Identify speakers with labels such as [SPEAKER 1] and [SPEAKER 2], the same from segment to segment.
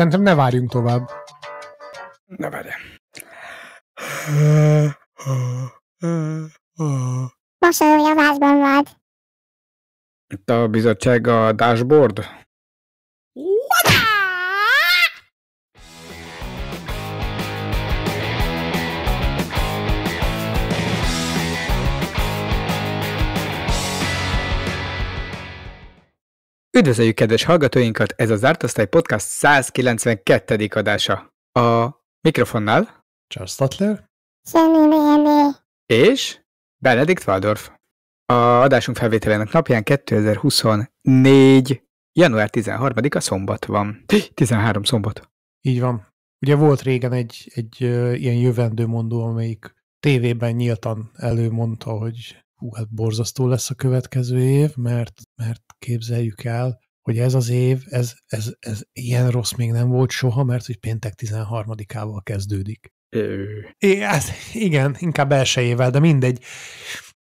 [SPEAKER 1] Szerintem ne várjunk tovább.
[SPEAKER 2] Na várj.
[SPEAKER 3] Most a javásban vagy.
[SPEAKER 2] Itt a bizottság a dashboard? Üdvözöljük kedves hallgatóinkat, ez a Zárt Osztály Podcast 192. adása. A mikrofonnál
[SPEAKER 1] Charles
[SPEAKER 3] néni.
[SPEAKER 2] és Benedikt Waldorf. A adásunk felvételének napján 2024. január 13-a szombat van. 13 szombat.
[SPEAKER 1] Így van. Ugye volt régen egy, egy ilyen jövendőmondó, amelyik tévében nyíltan előmondta, hogy hú, hát borzasztó lesz a következő év, mert, mert képzeljük el, hogy ez az év, ez, ez, ez ilyen rossz még nem volt soha, mert hogy péntek 13-ával kezdődik. É, hát igen, inkább elsőjével, de mindegy.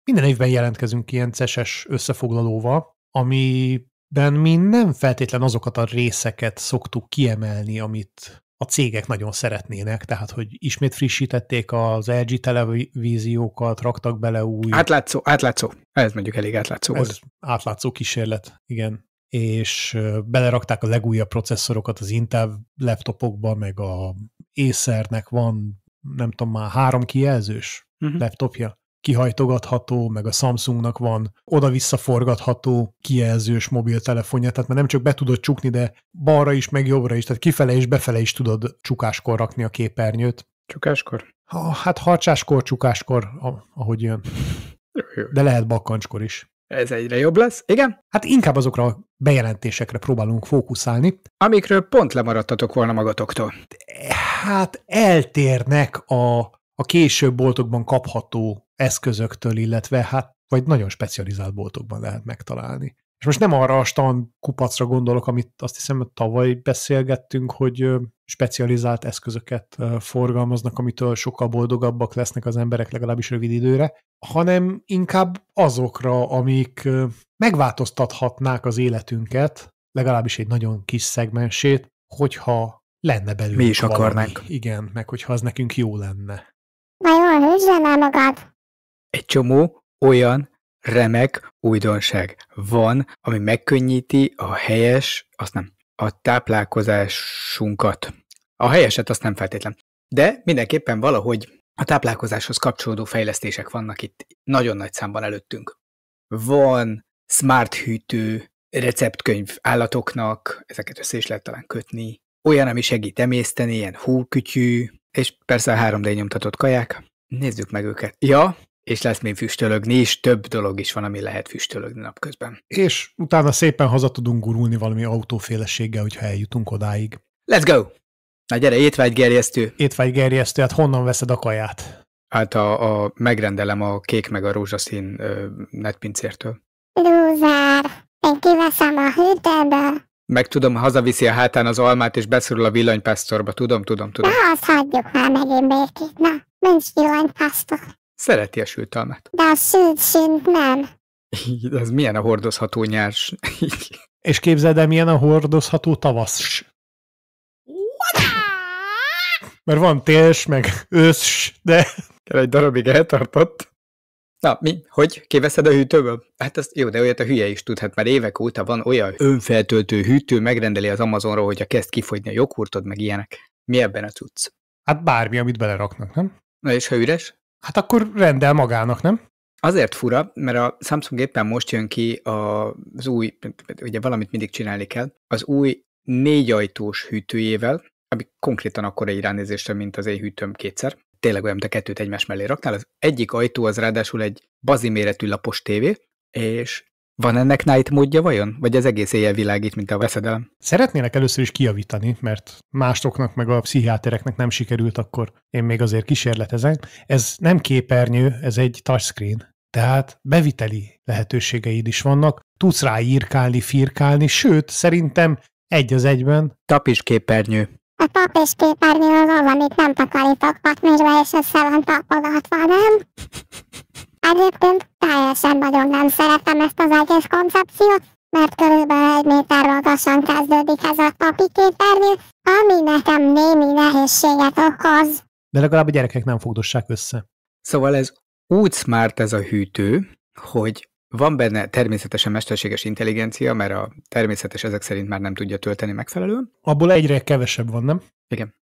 [SPEAKER 1] Minden évben jelentkezünk ilyen ceses összefoglalóval, amiben mi nem feltétlen azokat a részeket szoktuk kiemelni, amit a cégek nagyon szeretnének, tehát hogy ismét frissítették az LG televíziókat, raktak bele új...
[SPEAKER 2] átlátszó, átlátszó. Ez mondjuk elég átlátszó
[SPEAKER 1] Ez
[SPEAKER 2] volt.
[SPEAKER 1] átlátszó kísérlet, igen. És belerakták a legújabb processzorokat az Intel laptopokba, meg a Acernek van, nem tudom már, három kijelzős
[SPEAKER 2] Mhm.
[SPEAKER 1] laptopja, kihajtogatható, meg a Samsungnak van oda-vissza forgatható kijelzős mobiltelefonja, tehát már nem csak be tudod csukni, de balra is, meg jobbra is, tehát kifele és befele is tudod csukáskor rakni a képernyőt.
[SPEAKER 2] Csukáskor?
[SPEAKER 1] Ha, hát harcsáskor, csukáskor, ahogy jön. De lehet bakkancskor is.
[SPEAKER 2] Ez egyre jobb lesz. Igen,
[SPEAKER 1] Hát inkább azokra a bejelentésekre próbálunk fókuszálni.
[SPEAKER 2] amikről pont lemaradtatok volna magatoktól.
[SPEAKER 1] Hát eltérnek a, a később boltokban kapható eszközöktől, illetve hát vagy nagyon specializált boltokban lehet megtalálni. És most nem arra a stand kupacra gondolok, amit azt hiszem, hogy tavaly beszélgettünk, hogy specializált eszközöket forgalmaznak, amitől sokkal boldogabbak lesznek az emberek legalábbis rövid időre, hanem inkább azokra, amik megváltoztathatnák az életünket, legalábbis egy nagyon kis szegmensét, hogyha lenne belőle
[SPEAKER 2] Mi is akarnánk.
[SPEAKER 1] Igen, meg hogyha az nekünk jó lenne.
[SPEAKER 3] Vajon hűzzen el magad?
[SPEAKER 2] Egy csomó olyan remek újdonság van, ami megkönnyíti a helyes, azt nem, a táplálkozásunkat. A helyeset azt nem feltétlen. De mindenképpen valahogy a táplálkozáshoz kapcsolódó fejlesztések vannak itt nagyon nagy számban előttünk. Van smart hűtő, receptkönyv állatoknak, ezeket össze is lehet talán kötni, olyan, ami segít emészteni, ilyen húrkütyű, és persze a 3D nyomtatott kaják. Nézzük meg őket. Ja, és lesz még füstölögni is, több dolog is van, ami lehet füstölögni napközben.
[SPEAKER 1] És utána szépen haza tudunk gurulni valami autóféleséggel, hogyha eljutunk odáig.
[SPEAKER 2] Let's go! Na gyere, étvágygerjesztő.
[SPEAKER 1] Étvágygerjesztő, hát honnan veszed a kaját?
[SPEAKER 2] Hát a, a, megrendelem a kék meg a rózsaszín ö, netpincértől.
[SPEAKER 3] Lúzár. Én kiveszem a hűtőből.
[SPEAKER 2] Meg tudom, hazaviszi a hátán az almát, és beszorul a villanypásztorba. Tudom, tudom, tudom.
[SPEAKER 3] Na, azt hagyjuk már megint békét. Na, nincs villanypasztor.
[SPEAKER 2] Szereti a sült almát.
[SPEAKER 3] De a szűd szint nem.
[SPEAKER 2] Így, Ez milyen a hordozható nyárs. Így.
[SPEAKER 1] És képzeld el, milyen a hordozható tavasz. Mert van téls, meg ősz, de
[SPEAKER 2] Kell egy darabig eltartott. Na, mi? Hogy? Kiveszed a hűtőből? Hát az jó, de olyat a hülye is tud, hát már évek óta van olyan önfeltöltő hűtő, megrendeli az Amazonról, hogyha kezd kifogyni a joghurtod, meg ilyenek. Mi ebben a cucc?
[SPEAKER 1] hát bármi, amit beleraknak, nem?
[SPEAKER 2] Na és ha üres?
[SPEAKER 1] Hát akkor rendel magának, nem?
[SPEAKER 2] Azért fura, mert a Samsung éppen most jön ki az új, ugye valamit mindig csinálni kell, az új négy ajtós hűtőjével, ami konkrétan akkora egy ránézésre, mint az én hűtőm kétszer. Tényleg olyan, mint a kettőt egymás mellé raktál. Az egyik ajtó az ráadásul egy baziméretű lapos tévé, és van ennek night módja vajon? Vagy az egész éjjel világít, mint a veszedelem?
[SPEAKER 1] Szeretnének először is kijavítani, mert másoknak meg a pszichiátereknek nem sikerült, akkor én még azért kísérletezek. Ez nem képernyő, ez egy touchscreen. Tehát beviteli lehetőségeid is vannak, tudsz rá írkálni, firkálni, sőt, szerintem egy az egyben
[SPEAKER 2] Tapis képernyő.
[SPEAKER 3] A pap és képernyő az az, amit nem takarítok patnisba, és össze van tapogatva, nem? Egyébként teljesen nagyon nem szeretem ezt az egész koncepciót, mert körülbelül egy méter magasan kezdődik ez a papi képernyő, Ami nekem némi nehézséget okoz.
[SPEAKER 1] De legalább a gyerekek nem fogdossák össze.
[SPEAKER 2] Szóval ez úgy smart ez a hűtő, hogy van benne természetesen mesterséges intelligencia, mert a természetes ezek szerint már nem tudja tölteni megfelelően.
[SPEAKER 1] Abból egyre kevesebb van, nem?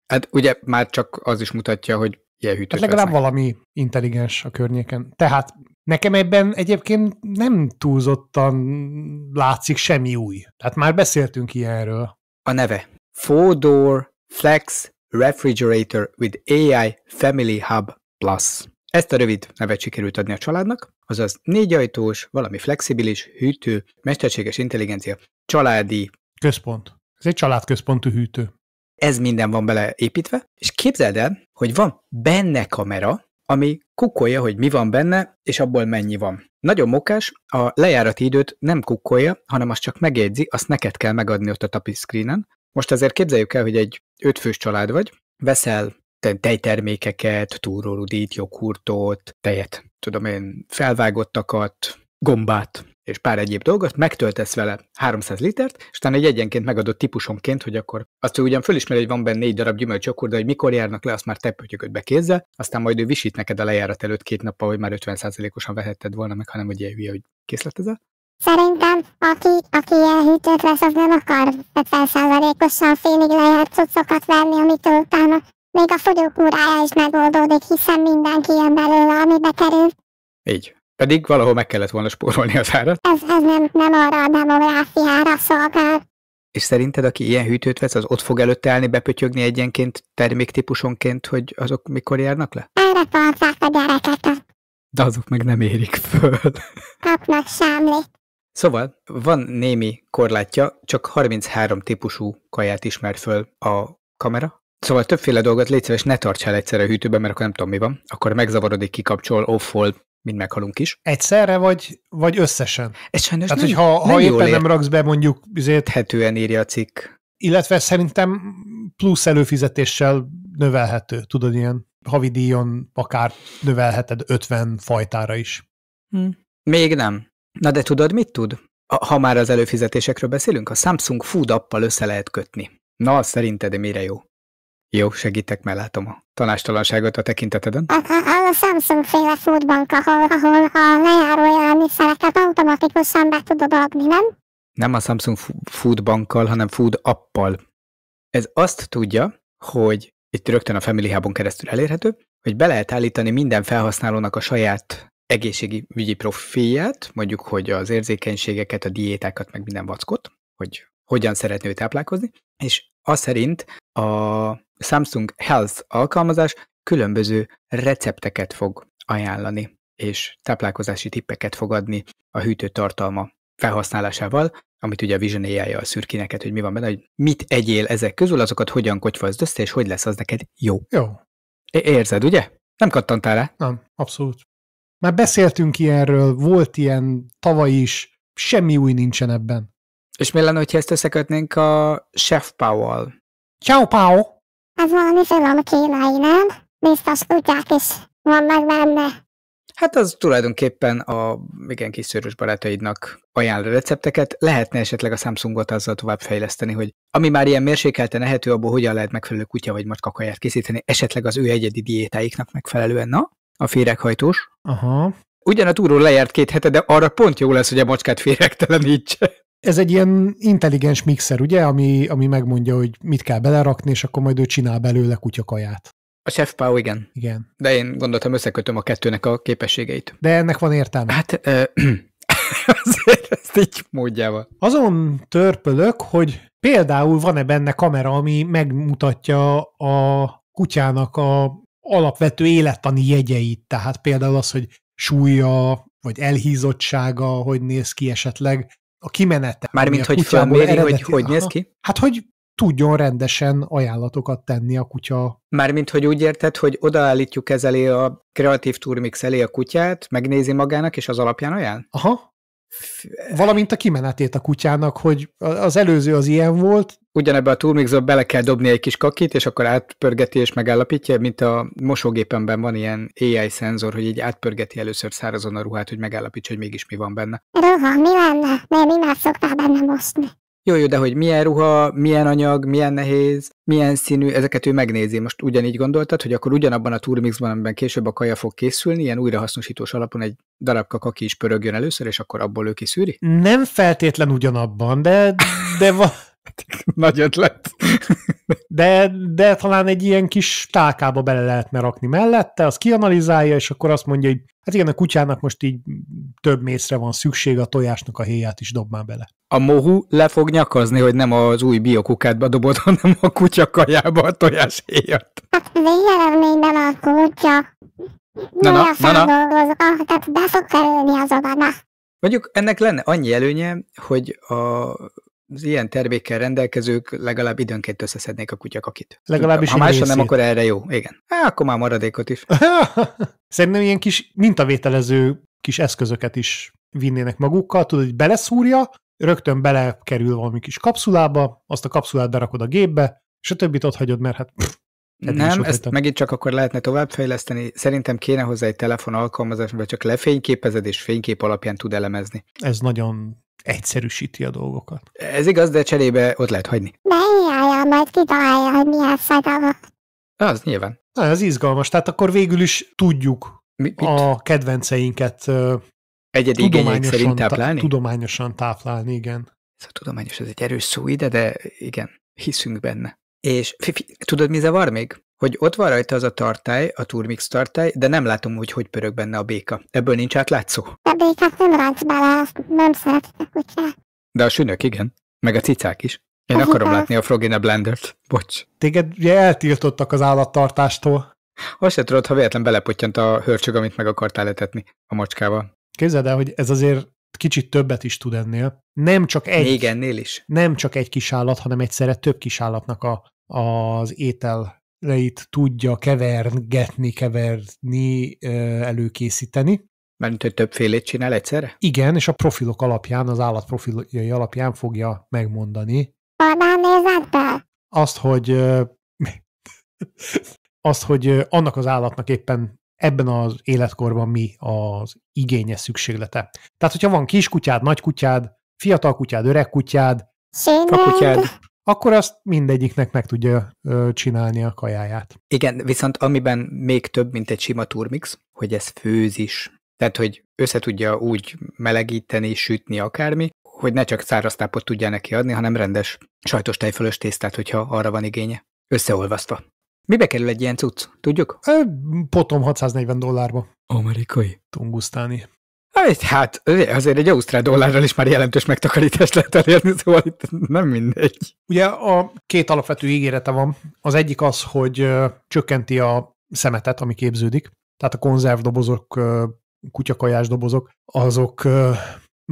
[SPEAKER 2] Hát ugye már csak az is mutatja, hogy ilyen hűtőt
[SPEAKER 1] Hát legalább
[SPEAKER 2] vesznek.
[SPEAKER 1] valami intelligens a környéken. Tehát nekem ebben egyébként nem túlzottan látszik semmi új. Tehát már beszéltünk ilyenről.
[SPEAKER 2] A neve Four Door Flex Refrigerator with AI Family Hub Plus. Ezt a rövid nevet sikerült adni a családnak, azaz négy ajtós, valami flexibilis, hűtő, mesterséges intelligencia, családi,
[SPEAKER 1] Központ. Ez egy családközpontú hűtő.
[SPEAKER 2] Ez minden van bele építve, és képzeld el, hogy van benne kamera, ami kukkolja, hogy mi van benne, és abból mennyi van. Nagyon mokás, a lejárati időt nem kukkolja, hanem azt csak megjegyzi, azt neked kell megadni ott a tapi. Most azért képzeljük el, hogy egy ötfős család vagy, veszel te- tejtermékeket, túrórudit, joghurtot, tejet, tudom én, felvágottakat, gombát, és pár egyéb dolgot, megtöltesz vele 300 litert, és utána egy egyenként megadott típusonként, hogy akkor azt ő ugyan fölismeri, hogy van benne négy darab gyümölcsjoghurt, de hogy mikor járnak le, azt már te pötyököd be kézzel, aztán majd ő visít neked a lejárat előtt két nappal, hogy már 50%-osan vehetted volna meg, hanem hogy ilyen hülye, hogy kész lett ezzel.
[SPEAKER 3] Szerintem, aki, aki ilyen hűtőt vesz, az nem akar 50%-osan félig lejárt cuccokat venni, amitől utána még a fogyókúrája is megoldódik, hiszen mindenki ilyen belőle, amibe kerül.
[SPEAKER 2] Így. Pedig valahol meg kellett volna spórolni az árat.
[SPEAKER 3] Ez, ez nem, nem arra a demográfiára szolgál.
[SPEAKER 2] És szerinted, aki ilyen hűtőt vesz, az ott fog előtte állni, bepötyögni egyenként, terméktípusonként, hogy azok mikor járnak le?
[SPEAKER 3] Erre tartják a gyerekeket.
[SPEAKER 2] De azok meg nem érik föl.
[SPEAKER 3] Kapnak sámlit.
[SPEAKER 2] Szóval van némi korlátja, csak 33 típusú kaját ismer föl a kamera. Szóval többféle dolgot légy szíves, ne tartsál egyszerre a hűtőben, mert akkor nem tudom mi van. Akkor megzavarodik, kikapcsol, offol, mind meghalunk is.
[SPEAKER 1] Egyszerre, vagy, vagy összesen?
[SPEAKER 2] Ez sajnos
[SPEAKER 1] Tehát,
[SPEAKER 2] nem,
[SPEAKER 1] hogy ha,
[SPEAKER 2] nem
[SPEAKER 1] ha éppen nem raksz be mondjuk, azért,
[SPEAKER 2] érthetően írja a cikk.
[SPEAKER 1] illetve szerintem plusz előfizetéssel növelhető, tudod, ilyen havidíjon akár növelheted 50 fajtára is.
[SPEAKER 2] Hm. Még nem. Na de tudod, mit tud? Ha már az előfizetésekről beszélünk, a Samsung Food appal össze lehet kötni. Na, szerinted mire jó? Jó, segítek, mert látom a tanástalanságot a tekinteteden.
[SPEAKER 3] A, a, a Samsung féle foodbank, ahol, ahol a lejáró élelmiszereket automatikusan be tudod adni, nem?
[SPEAKER 2] Nem a Samsung Fu- Food bankkal, hanem Food appal. Ez azt tudja, hogy itt rögtön a Family Hub-on keresztül elérhető, hogy be lehet állítani minden felhasználónak a saját egészségi ügyi profilját, mondjuk, hogy az érzékenységeket, a diétákat, meg minden vackot, hogy hogyan szeretné ő táplálkozni, és az szerint a Samsung Health alkalmazás különböző recepteket fog ajánlani, és táplálkozási tippeket fog adni a hűtő tartalma felhasználásával, amit ugye a Vision ai szűr neked, hogy mi van benne, hogy mit egyél ezek közül, azokat hogyan kotyvazd össze, és hogy lesz az neked jó.
[SPEAKER 1] Jó,
[SPEAKER 2] É- Érzed, ugye? Nem kattantál rá?
[SPEAKER 1] nem, abszolút. Már beszéltünk ilyenről, volt ilyen tavaly is, semmi új nincsen ebben.
[SPEAKER 2] És mi lenne, hogyha ezt összekötnénk a Chef Powell?
[SPEAKER 1] Ciao, pao!
[SPEAKER 3] Ez valami finom kínai, nem? Biztos kutyák is vannak benne.
[SPEAKER 2] Hát az tulajdonképpen a igen kis szőrös barátaidnak ajánl recepteket. Lehetne esetleg a Samsungot azzal tovább fejleszteni, hogy ami már ilyen mérsékelten ehető, abból hogyan lehet megfelelő kutya vagy macska kaját készíteni, esetleg az ő egyedi diétáiknak megfelelően. Na, a féreghajtós.
[SPEAKER 1] Aha.
[SPEAKER 2] Ugyan a túról lejárt két hete, de arra pont jó lesz, hogy a macskát féregtelenítse.
[SPEAKER 1] Ez egy ilyen intelligens mixer, ugye, ami, ami megmondja, hogy mit kell belerakni, és akkor majd ő csinál belőle kutyakaját.
[SPEAKER 2] A Chef Pau, igen.
[SPEAKER 1] Igen.
[SPEAKER 2] De én gondoltam, összekötöm a kettőnek a képességeit.
[SPEAKER 1] De ennek van értelme.
[SPEAKER 2] Hát, ö, azért ezt így módjával.
[SPEAKER 1] Azon törpölök, hogy például van-e benne kamera, ami megmutatja a kutyának a alapvető élettani jegyeit, tehát például az, hogy súlya, vagy elhízottsága, hogy néz ki esetleg, a kimenete.
[SPEAKER 2] Mármint, hogy felméri, hogy hogy néz ki?
[SPEAKER 1] Hát, hogy tudjon rendesen ajánlatokat tenni a kutya.
[SPEAKER 2] Mármint, hogy úgy érted, hogy odaállítjuk ez elé a kreatív turmix elé a kutyát, megnézi magának, és az alapján ajánl?
[SPEAKER 1] Aha. Valamint a kimenetét a kutyának, hogy az előző az ilyen volt,
[SPEAKER 2] Ugyanebbe a turmixba bele kell dobni egy kis kakit, és akkor átpörgeti és megállapítja, mint a mosógépemben van ilyen AI szenzor, hogy így átpörgeti először szárazon a ruhát, hogy megállapítsa, hogy mégis mi van benne.
[SPEAKER 3] Ruha, mi lenne? Mert mi már szoktál benne mosni.
[SPEAKER 2] Jó, jó, de hogy milyen ruha, milyen anyag, milyen nehéz, milyen színű, ezeket ő megnézi. Most ugyanígy gondoltad, hogy akkor ugyanabban a turmixban, amiben később a kaja fog készülni, ilyen újrahasznosítós alapon egy darabka kaki is pörögjön először, és akkor abból ő kiszűri?
[SPEAKER 1] Nem feltétlen ugyanabban, de, de, va,
[SPEAKER 2] Nagy ötlet.
[SPEAKER 1] de, de talán egy ilyen kis tálkába bele lehetne rakni mellette, az kianalizálja, és akkor azt mondja, hogy hát igen, a kutyának most így több mészre van szükség, a tojásnak a héját is dob már bele.
[SPEAKER 2] A mohu le fog nyakazni, hogy nem az új biokukádba dobod, hanem a kutya kajába a tojás héjat.
[SPEAKER 3] Hát végeredményben a kutya
[SPEAKER 2] Na, na, na, na.
[SPEAKER 3] feldolgozó, ah, tehát be fog kerülni az oda.
[SPEAKER 2] Mondjuk ennek lenne annyi előnye, hogy a, az ilyen termékkel rendelkezők legalább időnként összeszednék a kutyakakit.
[SPEAKER 1] Legalábbis
[SPEAKER 2] Ha másra nem, akkor erre jó. Igen. Há, akkor már maradékot is.
[SPEAKER 1] Szerintem ilyen kis mintavételező kis eszközöket is vinnének magukkal, tudod, hogy beleszúrja, rögtön belekerül valami kis kapszulába, azt a kapszulát berakod a gépbe, és a többit ott hagyod, mert hát pff,
[SPEAKER 2] Nem, ezt
[SPEAKER 1] hagytam.
[SPEAKER 2] megint csak akkor lehetne továbbfejleszteni. Szerintem kéne hozzá egy telefon alkalmazás, vagy csak lefényképezed, és fénykép alapján tud elemezni.
[SPEAKER 1] ez nagyon egyszerűsíti a dolgokat.
[SPEAKER 2] Ez igaz, de cserébe ott lehet hagyni.
[SPEAKER 3] AI-jal majd kitalálja, hogy milyen szedava.
[SPEAKER 2] Az nyilván.
[SPEAKER 1] Na, ez izgalmas, tehát akkor végül is tudjuk
[SPEAKER 2] Mi, mit?
[SPEAKER 1] a kedvenceinket
[SPEAKER 2] Egyedi
[SPEAKER 1] tudományosan,
[SPEAKER 2] szerint táplálni?
[SPEAKER 1] tudományosan táplálni, igen.
[SPEAKER 2] Ez a tudományos, ez egy erős szó ide, de igen, hiszünk benne. És Fifi, tudod, mi zavar még? Hogy ott van rajta az a tartály, a turmix tartály, de nem látom, hogy hogy pörög benne a béka. Ebből nincs átlátszó.
[SPEAKER 3] A békát nem ránc bele, azt nem szeretik a kutyák.
[SPEAKER 2] De a sünök igen, meg a cicák is. Én
[SPEAKER 3] Az
[SPEAKER 2] akarom
[SPEAKER 3] igaz.
[SPEAKER 2] látni a Frogina Blendert. Bocs.
[SPEAKER 1] Téged ugye eltiltottak az állattartástól.
[SPEAKER 2] Azt se tudod, ha véletlen belepottyant a hörcsög, amit meg akartál etetni a macskával.
[SPEAKER 1] Képzeld el, hogy ez azért kicsit többet is tud ennél. Nem csak egy,
[SPEAKER 2] Még ennél is.
[SPEAKER 1] nem csak egy kis állat, hanem egyszerre több kis állatnak a, az ételeit tudja kevergetni, keverni, előkészíteni.
[SPEAKER 2] Mármint, hogy többfélét csinál egyszerre?
[SPEAKER 1] Igen, és a profilok alapján, az állat profiljai alapján fogja megmondani
[SPEAKER 3] nézett be?
[SPEAKER 1] azt, hogy azt, hogy annak az állatnak éppen ebben az életkorban mi az igénye, szükséglete. Tehát, hogyha van kiskutyád, nagykutyád, fiatal kutyád, öreg kutyád,
[SPEAKER 2] Fakutyád.
[SPEAKER 1] Akkor azt mindegyiknek meg tudja ö, csinálni a kajáját.
[SPEAKER 2] Igen, viszont amiben még több, mint egy sima turmix, hogy ez főz is. Tehát, hogy össze tudja úgy melegíteni, sütni akármi, hogy ne csak száraz tápot tudja neki adni, hanem rendes sajtos tejfölös tésztát, hogyha arra van igénye. Összeolvasztva. Mibe kerül egy ilyen cucc? Tudjuk?
[SPEAKER 1] Ö, Potom 640 dollárba
[SPEAKER 2] Amerikai.
[SPEAKER 1] tungusztálni.
[SPEAKER 2] Hát azért egy ausztrál dollárral is már jelentős megtakarítást lehet elérni, szóval itt nem mindegy.
[SPEAKER 1] Ugye a két alapvető ígérete van. Az egyik az, hogy csökkenti a szemetet, ami képződik. Tehát a konzervdobozok, kutyakajás dobozok, azok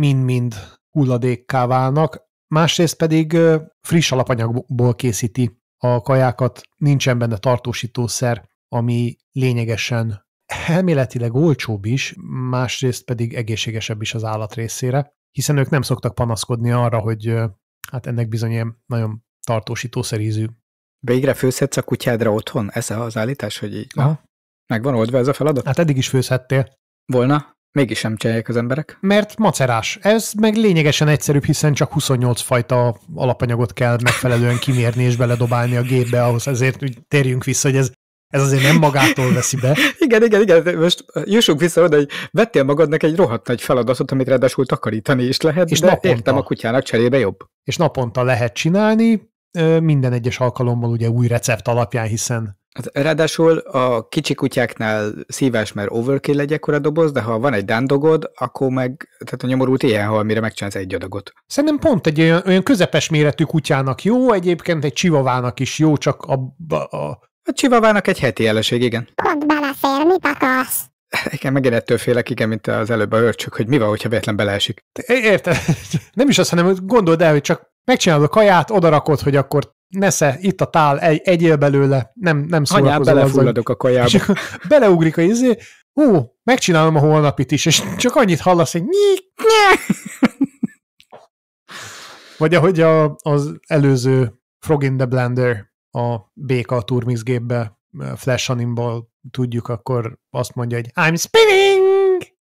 [SPEAKER 1] mind-mind hulladékká válnak. Másrészt pedig friss alapanyagból készíti a kajákat, nincsen benne tartósítószer, ami lényegesen elméletileg olcsóbb is, másrészt pedig egészségesebb is az állat részére, hiszen ők nem szoktak panaszkodni arra, hogy hát ennek bizony ilyen nagyon tartósítószerízű.
[SPEAKER 2] Végre főzhetsz a kutyádra otthon? Ez az állítás, hogy így
[SPEAKER 1] Aha.
[SPEAKER 2] meg van oldva ez a feladat?
[SPEAKER 1] Hát eddig is főzhettél.
[SPEAKER 2] Volna? Mégis sem csinálják az emberek.
[SPEAKER 1] Mert macerás. Ez meg lényegesen egyszerűbb, hiszen csak 28 fajta alapanyagot kell megfelelően kimérni és beledobálni a gépbe, ahhoz ezért úgy térjünk vissza, hogy ez, ez azért nem magától veszi be.
[SPEAKER 2] Igen, igen, igen, most jussunk vissza oda, hogy vettél magadnak egy rohadt nagy feladatot, amit ráadásul takarítani is lehet,
[SPEAKER 1] És
[SPEAKER 2] de
[SPEAKER 1] naponta.
[SPEAKER 2] értem a kutyának cserébe jobb.
[SPEAKER 1] És naponta lehet csinálni, minden egyes alkalommal ugye új recept alapján, hiszen
[SPEAKER 2] Hát Ráadásul a kicsi kutyáknál szívás, mert overkill egy ekkora doboz, de ha van egy dándogod, akkor meg, tehát a nyomorult ilyen hal, mire megcsinálsz egy adagot.
[SPEAKER 1] Szerintem pont egy olyan, olyan közepes méretű kutyának jó, egyébként egy csivavának is jó, csak a, a, a
[SPEAKER 2] A csivavának egy heti jelenség, igen.
[SPEAKER 3] Pont belefér, mit akarsz?
[SPEAKER 2] Igen, megint ettől félek, igen, mint az előbb a hörcsök, hogy mi van, hogyha véletlen beleesik.
[SPEAKER 1] Te- Érted? Nem is azt, hanem gondold el, hogy csak megcsinálod a kaját, odarakod, hogy akkor nesze, itt a tál, egy, egyél belőle, nem, nem
[SPEAKER 2] Anyám,
[SPEAKER 1] szórakozol azzal,
[SPEAKER 2] belefulladok a kajába.
[SPEAKER 1] és akkor beleugrik a izé, ó, megcsinálom a holnapit is, és csak annyit hallasz, hogy nyík. Vagy ahogy a, az előző Frog in the Blender a béka turmix gépbe Flash Animból tudjuk, akkor azt mondja, hogy I'm spinning!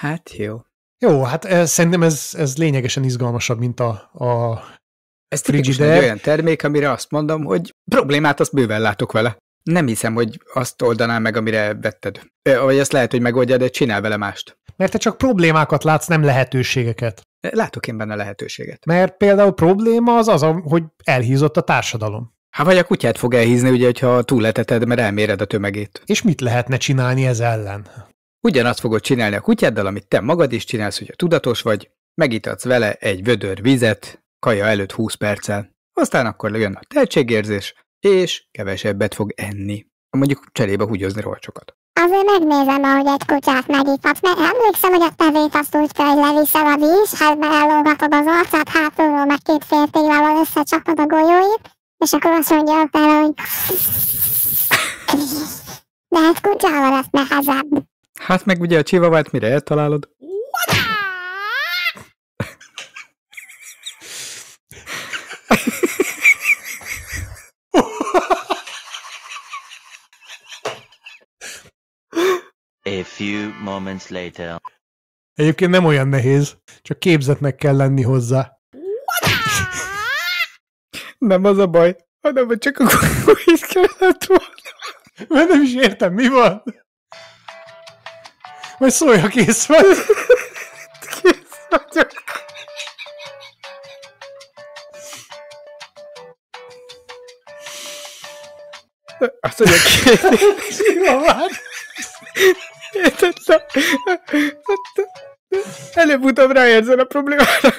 [SPEAKER 2] Hát jó.
[SPEAKER 1] Jó, hát ez, szerintem ez, ez lényegesen izgalmasabb, mint a, a
[SPEAKER 2] Ez tipikusan egy olyan termék, amire azt mondom, hogy problémát azt bőven látok vele. Nem hiszem, hogy azt oldaná meg, amire vetted. Vagy azt lehet, hogy megoldja, de csinál vele mást.
[SPEAKER 1] mert te csak problémákat látsz, nem lehetőségeket.
[SPEAKER 2] Látok én benne lehetőséget.
[SPEAKER 1] Mert például probléma az az, hogy elhízott a társadalom.
[SPEAKER 2] Hát vagy a kutyát fog elhízni, ugye, hogyha túleteted, mert elméred a tömegét.
[SPEAKER 1] És mit lehetne csinálni ez ellen?
[SPEAKER 2] Ugyanazt fogod csinálni a kutyáddal, amit te magad is csinálsz, hogyha tudatos vagy, megitatsz vele egy vödör vizet, kaja előtt 20 perccel. Aztán akkor jön a tehetségérzés, és kevesebbet fog enni. Mondjuk cserébe húgyozni rolcsokat.
[SPEAKER 3] Azért megnézem, ahogy egy kutyát megítatsz, mert emlékszem, hogy a tevét azt úgy kell, hogy leviszel a víz, hátban ellógatod az arcát, hátulról meg két féltéglával összecsapod a golyóit, és akkor azt mondja a teve, hogy... De hát kutyával lesz nehezebb.
[SPEAKER 2] Hát meg ugye a csivavát mire eltalálod?
[SPEAKER 4] A few moments later.
[SPEAKER 1] Egyébként nem olyan nehéz, csak képzetnek kell lenni hozzá.
[SPEAKER 2] Nem az a baj, hanem csak a kutyát kellett volna.
[SPEAKER 1] Mert nem is értem, mi van. Majd szólj, ha kész vagy.
[SPEAKER 2] Kész vagyok. Azt mondja, kész. Értettem. Előbb-utóbb ráérzel a problémára.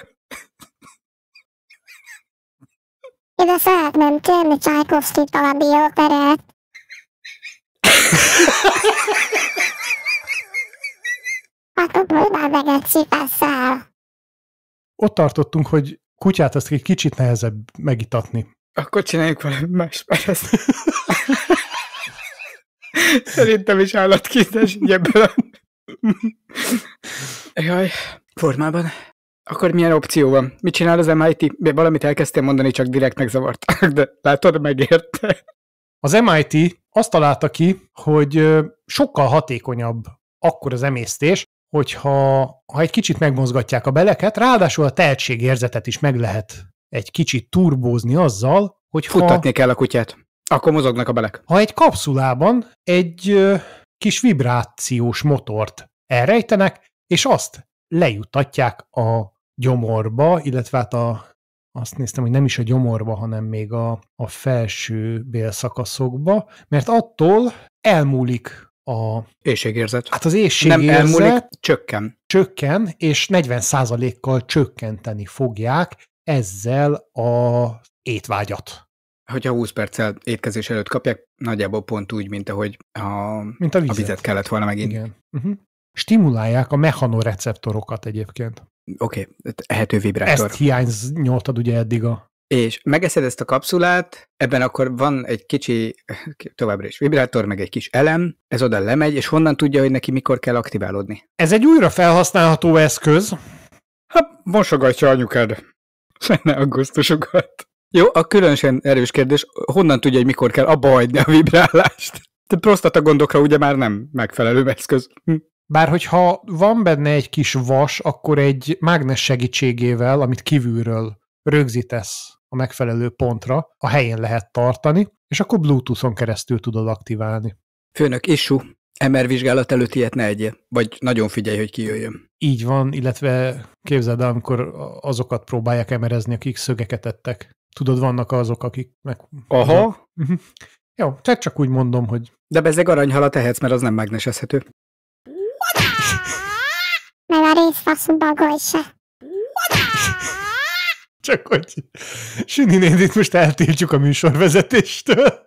[SPEAKER 3] Ide szeretném kérni Csajkovszkitól a dióteret. Akkor próbáld meg egy csipesszel.
[SPEAKER 1] Ott tartottunk, hogy kutyát azt egy kicsit nehezebb megitatni.
[SPEAKER 2] Akkor csináljuk valami más, mert ez... Szerintem is állatkínzás így ebből. Jaj, formában. Akkor milyen opció van? Mit csinál az MIT? Valamit elkezdtél mondani, csak direkt megzavartak, de látod, megérte.
[SPEAKER 1] Az MIT azt találta ki, hogy sokkal hatékonyabb akkor az emésztés, hogyha ha egy kicsit megmozgatják a beleket, ráadásul a tehetségérzetet is meg lehet egy kicsit turbózni azzal, hogyha
[SPEAKER 2] Futtatni kell a kutyát. Akkor mozognak a belek.
[SPEAKER 1] ha egy kapszulában egy ö, kis vibrációs motort elrejtenek, és azt lejuttatják a gyomorba, illetve hát a, azt néztem, hogy nem is a gyomorba, hanem még a, a felső bélszakaszokba, mert attól elmúlik a,
[SPEAKER 2] Éjségérzet.
[SPEAKER 1] hát az
[SPEAKER 2] Nem
[SPEAKER 1] éjségérzet
[SPEAKER 2] elmúlik, csökken.
[SPEAKER 1] csökken, és 40%-kal csökkenteni fogják ezzel a étvágyat.
[SPEAKER 2] Hogyha 20 perccel étkezés előtt kapják, nagyjából pont úgy, mint ahogy a,
[SPEAKER 1] Mint a
[SPEAKER 2] a
[SPEAKER 1] vizet.
[SPEAKER 2] vizet kellett volna megint.
[SPEAKER 1] Igen. Uh-huh. Stimulálják a mechanoreceptorokat egyébként.
[SPEAKER 2] Oké, okay, ehető vibrátor.
[SPEAKER 1] Ezt hiányoltad ugye eddig a...
[SPEAKER 2] És megeszed ezt a kapszulát, ebben akkor van egy kicsi, továbbra is vibrátor, meg egy kis elem, ez oda lemegy, és honnan tudja, hogy neki mikor kell aktiválódni?
[SPEAKER 1] Ez egy újra felhasználható eszköz.
[SPEAKER 2] Hát, mosogatja anyukád. Ne aggóztusokat. Jó, a különösen erős kérdés, honnan tudja, hogy mikor kell abba hagyni a vibrálást? De prostata gondokra ugye már nem megfelelő eszköz. Hm.
[SPEAKER 1] Bár hogyha van benne egy kis vas, akkor egy mágnes segítségével, amit kívülről rögzítesz a megfelelő pontra, a helyén lehet tartani, és akkor Bluetooth-on keresztül tudod aktiválni.
[SPEAKER 2] Főnök, issú, MR vizsgálat előtt ilyet ne egyél, vagy nagyon figyelj, hogy kijöjjön.
[SPEAKER 1] Így van, illetve képzeld el, amikor azokat próbálják emerezni, akik szögeket ettek. Tudod, vannak azok, akik meg...
[SPEAKER 2] Aha,
[SPEAKER 1] Mhm. Jó, tehát csak úgy mondom, hogy
[SPEAKER 2] de bezzeg aranyhalat tehetsz, mert az nem mágnesezhető.
[SPEAKER 3] Meg a részfaszú bagoly se.
[SPEAKER 1] Csak hogy Sini nénit most eltiltjuk a műsorvezetéstől.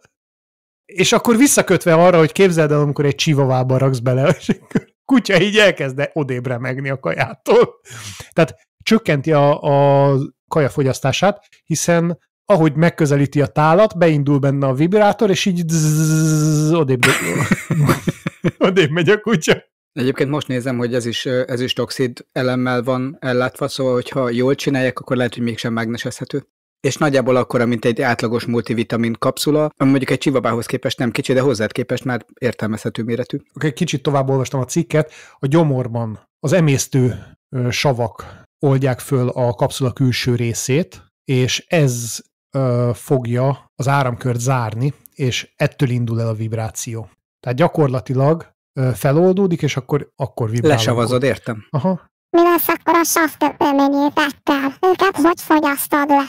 [SPEAKER 1] És akkor visszakötve arra, hogy képzeld el, amikor egy csivavába raksz bele, és kutya így elkezd odébb remegni a kajától. Tehát csökkenti a, a kajafogyasztását, hiszen ahogy megközelíti a tálat, beindul benne a vibrátor, és így zzz, odébb, odébb megy a kutya.
[SPEAKER 2] Egyébként most nézem, hogy ez is, ez is toxid elemmel van ellátva, szóval hogyha jól csinálják, akkor lehet, hogy mégsem mágnesezhető. És nagyjából akkora, mint egy átlagos multivitamin kapszula, ami mondjuk egy csivabához képest nem kicsi, de hozzád képest már értelmezhető méretű.
[SPEAKER 1] Akkor egy kicsit tovább olvastam a cikket, a gyomorban az emésztő savak oldják föl a kapszula külső részét, és ez ö, fogja az áramkört zárni, és ettől indul el a vibráció. Tehát gyakorlatilag ö, feloldódik, és akkor, akkor vibrál.
[SPEAKER 2] Lesavazod, értem?
[SPEAKER 1] Aha.
[SPEAKER 3] Mi lesz akkor a sav többleményétekkel? Őket hogy fogyasztod le?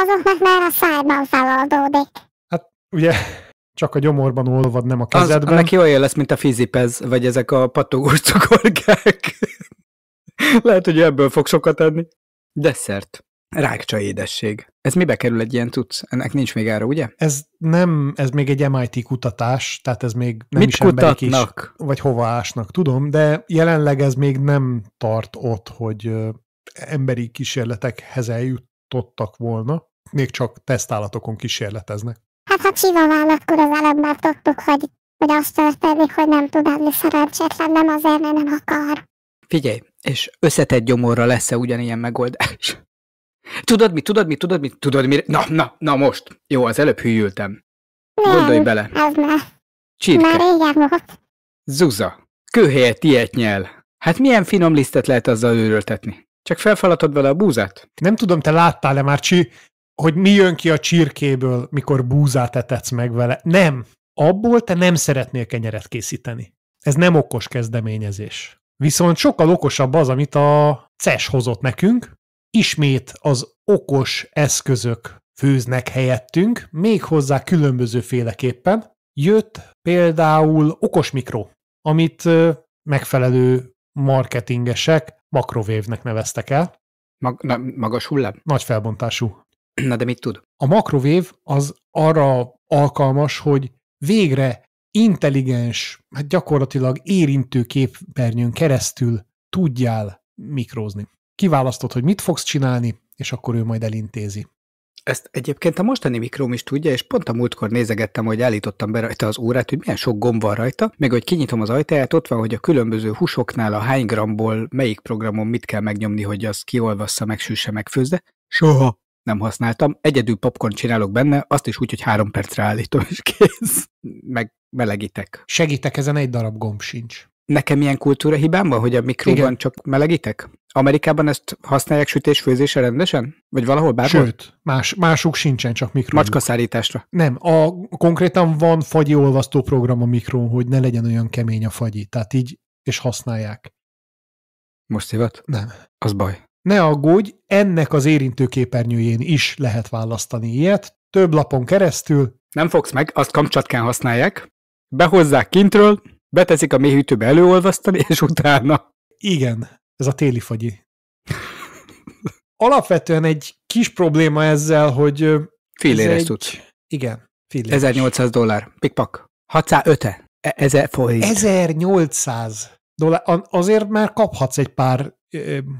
[SPEAKER 3] Azoknak már a szájban feloldódik.
[SPEAKER 1] Ugye csak a gyomorban olvad, nem a
[SPEAKER 2] Az,
[SPEAKER 1] kezedben.
[SPEAKER 2] neki olyan lesz, mint a fizipez, vagy ezek a patogós cukorkák. Lehet, hogy ebből fog sokat enni. Desszert. Rákcsa édesség. Ez mibe kerül egy ilyen cucc? Ennek nincs még ára, ugye?
[SPEAKER 1] Ez nem, ez még egy MIT kutatás, tehát ez még nem
[SPEAKER 2] Mit
[SPEAKER 1] is
[SPEAKER 2] kutatnak?
[SPEAKER 1] vagy hova ásnak, tudom, de jelenleg ez még nem tart ott, hogy emberi kísérletekhez eljutottak volna, még csak tesztálatokon kísérleteznek.
[SPEAKER 3] Hát ha csivavál, akkor az előbb már tudtuk, hogy, hogy azt történik, hogy nem tud adni szerencsétlen, nem azért, mert nem akar.
[SPEAKER 2] Figyelj, és összetett gyomorra lesz-e ugyanilyen megoldás? Tudod mi, tudod mi, tudod mi, tudod mi? Na, na, na most. Jó, az előbb. Gondolj
[SPEAKER 3] Nem,
[SPEAKER 2] bele.
[SPEAKER 3] Ez már, már
[SPEAKER 2] Csirke,
[SPEAKER 3] régen volt.
[SPEAKER 2] zuza, kőhelyet ilyet nyel. Hát milyen finom lisztet lehet azzal őröltetni? Csak felfalatod vele a búzát?
[SPEAKER 1] Nem tudom, te láttál-e már, csi, hogy mi jön ki a csirkéből, mikor búzát etetsz meg vele? Nem. Abból te nem szeretnél kenyeret készíteni. Ez nem okos kezdeményezés. Viszont sokkal okosabb az, amit a CES hozott nekünk. Ismét az okos eszközök főznek helyettünk, méghozzá különböző féleképpen. Jött például okos mikro, amit megfelelő marketingesek makrovévnek neveztek el,
[SPEAKER 2] Mag, na, magas hullám?
[SPEAKER 1] nagy felbontású
[SPEAKER 2] Na de mit tud?
[SPEAKER 1] a makrovév az arra alkalmas, hogy végre intelligens, hát gyakorlatilag érintő képernyőn keresztül tudjál mikrózni. Kiválasztod, hogy mit fogsz csinálni, és akkor ő majd elintézi.
[SPEAKER 2] Ezt egyébként a mostani mikróm is tudja, és pont a múltkor nézegettem, hogy állítottam be rajta az órát, hogy milyen sok gomb van rajta, meg hogy kinyitom az ajtaját, ott van, hogy a különböző húsoknál a hány gramból melyik programon mit kell megnyomni, hogy az kiolvassza, megsüsse, megfőzze. Soha nem használtam. Egyedül popcorn csinálok benne, azt is úgy, hogy három percre állítom, és kész. Meg melegítek.
[SPEAKER 1] Segítek, ezen egy darab gomb sincs.
[SPEAKER 2] Nekem ilyen kultúra hibám van, hogy a mikróban
[SPEAKER 1] Igen.
[SPEAKER 2] csak melegítek? Amerikában ezt használják sütés-főzésre rendesen? Vagy valahol bárhol?
[SPEAKER 1] Sőt, más, másuk sincsen, csak mikro.
[SPEAKER 2] Macskaszárításra.
[SPEAKER 1] Nem, a, konkrétan van fagyi olvasztó program a mikrón, hogy ne legyen olyan kemény a fagyi. Tehát így, és használják.
[SPEAKER 2] Most szivat?
[SPEAKER 1] Nem.
[SPEAKER 2] Az baj.
[SPEAKER 1] Ne aggódj, ennek az érintőképernyőjén is lehet választani ilyet. Több lapon keresztül,
[SPEAKER 2] Nem fogsz meg, azt kamcsatkán használják, behozzák kintről, beteszik a mélyhűtőbe előolvasztani, és utána.
[SPEAKER 1] Igen, ez a téli fagyi. Alapvetően egy kis probléma ezzel, hogy
[SPEAKER 2] Filléres
[SPEAKER 1] ez egy-
[SPEAKER 2] tudsz.
[SPEAKER 1] Igen, filléres.
[SPEAKER 2] 1800 dollár. Pikpak. 605 -e. 1000 forint.
[SPEAKER 1] 1800 dollár. Azért már kaphatsz egy pár,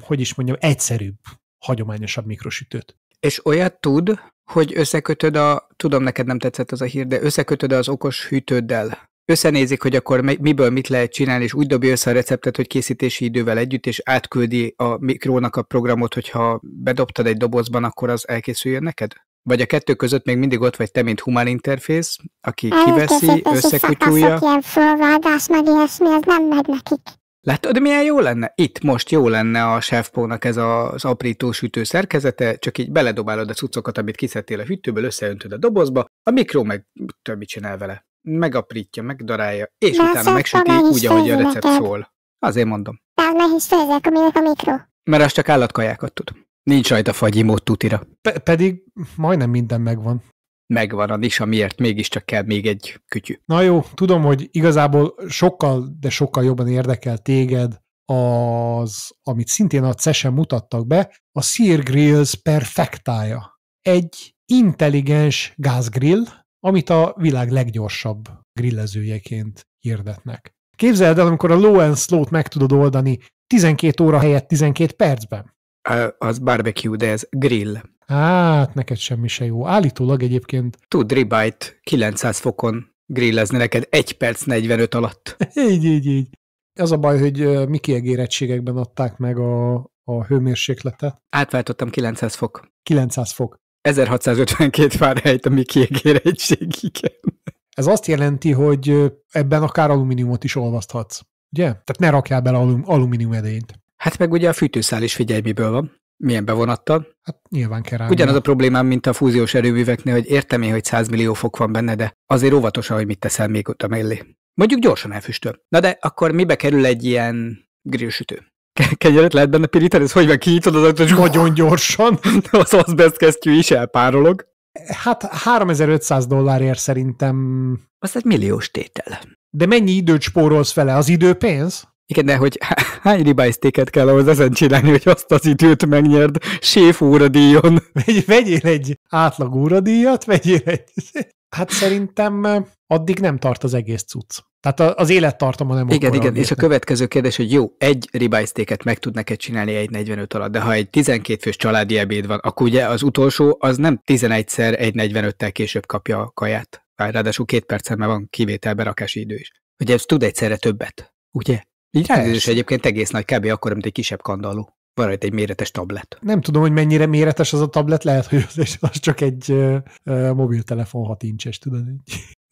[SPEAKER 1] hogy is mondjam, egyszerűbb, hagyományosabb mikrosütőt.
[SPEAKER 2] És olyat tud, hogy összekötöd a, tudom neked nem tetszett az a hír, de összekötöd az okos hűtőddel. Összenézik, hogy akkor mi- miből mit lehet csinálni, és úgy dobja össze a receptet, hogy készítési idővel együtt, és átküldi a mikrónak a programot, hogyha bedobtad egy dobozban, akkor az elkészüljön neked? Vagy a kettő között még mindig ott vagy te, mint humán interfész, aki kiveszi, összekutyulja.
[SPEAKER 3] ilyen fölvágás, meg ilyesmi, ez nem megy nekik.
[SPEAKER 2] Látod, milyen jó lenne? Itt most jó lenne a Chefpónak ez a- az aprító sütő szerkezete, csak így beledobálod a cuccokat, amit kiszedtél a hűtőből, összeöntöd a dobozba, a mikró meg többit csinál vele. Megaprítja, megdarálja, és
[SPEAKER 3] De
[SPEAKER 2] utána megsüti úgy, ahogy a recept
[SPEAKER 3] neked.
[SPEAKER 2] szól. Azért mondom.
[SPEAKER 3] Tehát meg is főzzek, aminek a mikro.
[SPEAKER 2] Mert az csak állatkajákat tud. Nincs rajta fagyimót tutira.
[SPEAKER 1] Pe- pedig majdnem minden megvan.
[SPEAKER 2] Megvan a nisa, miért mégiscsak kell még egy kütyű.
[SPEAKER 1] Na jó, tudom, hogy igazából sokkal, de sokkal jobban érdekel téged az, amit szintén a CES-en mutattak be, a Sear Grills Perfectája. Egy intelligens gázgrill, amit a világ leggyorsabb grillezőjeként hirdetnek. Képzeld el, amikor a low and slow-t meg tudod oldani 12 óra helyett 12 percben.
[SPEAKER 2] Az barbecue, de ez grill.
[SPEAKER 1] Hát, neked semmi se jó. Állítólag egyébként
[SPEAKER 2] Tud ribeye-t 900 fokon grillezni neked 1 perc 45 alatt.
[SPEAKER 1] Így, így, így. Az a baj, hogy mi kiegérettségekben adták meg a, a hőmérsékletet.
[SPEAKER 2] Átváltottam 900 fok.
[SPEAKER 1] 900 fok.
[SPEAKER 2] 1652 Fahrenheit a mi kiegérettség, igen.
[SPEAKER 1] Ez azt jelenti, hogy ebben akár alumíniumot is olvaszthatsz. Ugye? Tehát ne rakjál bele alum, alumínium edényt.
[SPEAKER 2] Hát meg ugye a fűtőszál is figyelj, miből van. Milyen bevonattal.
[SPEAKER 1] Hát nyilván kell rá.
[SPEAKER 2] Ugyanaz a problémám, mint a fúziós erőműveknél, hogy értem én, hogy 100 millió fok van benne, de azért óvatosan, hogy mit teszel még ott a mellé. Mondjuk gyorsan elfüstöl. Na de akkor mibe kerül egy ilyen grillsütő? Ke- Kenyeret lehet benne pirítani, ez hogy van, kinyitod az ajtót,
[SPEAKER 1] Nagyon gyorsan.
[SPEAKER 2] az azbest kesztyű is elpárolog.
[SPEAKER 1] Hát 3500 dollárért szerintem...
[SPEAKER 2] Az egy milliós tétel.
[SPEAKER 1] De mennyi időt spórolsz vele? Az idő pénz?
[SPEAKER 2] Igen, de hogy há- hány ribájztéket kell ahhoz ezen csinálni, hogy azt az időt megnyerd séf óradíjon.
[SPEAKER 1] Vegy, vegyél egy átlag óradíjat, vegyél egy... Hát szerintem addig nem tart az egész cucc. Tehát az élettartama nem
[SPEAKER 2] Igen, igen, és a következő kérdés, hogy jó, egy ribájsztéket meg tud neked csinálni egy 45 alatt, de ha egy 12 fős családi ebéd van, akkor ugye az utolsó az nem 11-szer egy 45-tel később kapja a kaját. Ráadásul két percen már van kivétel berakási idő is. Ugye ez tud egyszerre többet, ugye? Így ránézés egyébként egész nagy, kb. akkor, mint egy kisebb kandalló. Van rajta egy méretes tablet.
[SPEAKER 1] Nem tudom, hogy mennyire méretes az a tablet, lehet, hogy az, az csak egy uh, mobiltelefon 6 incses, tudod.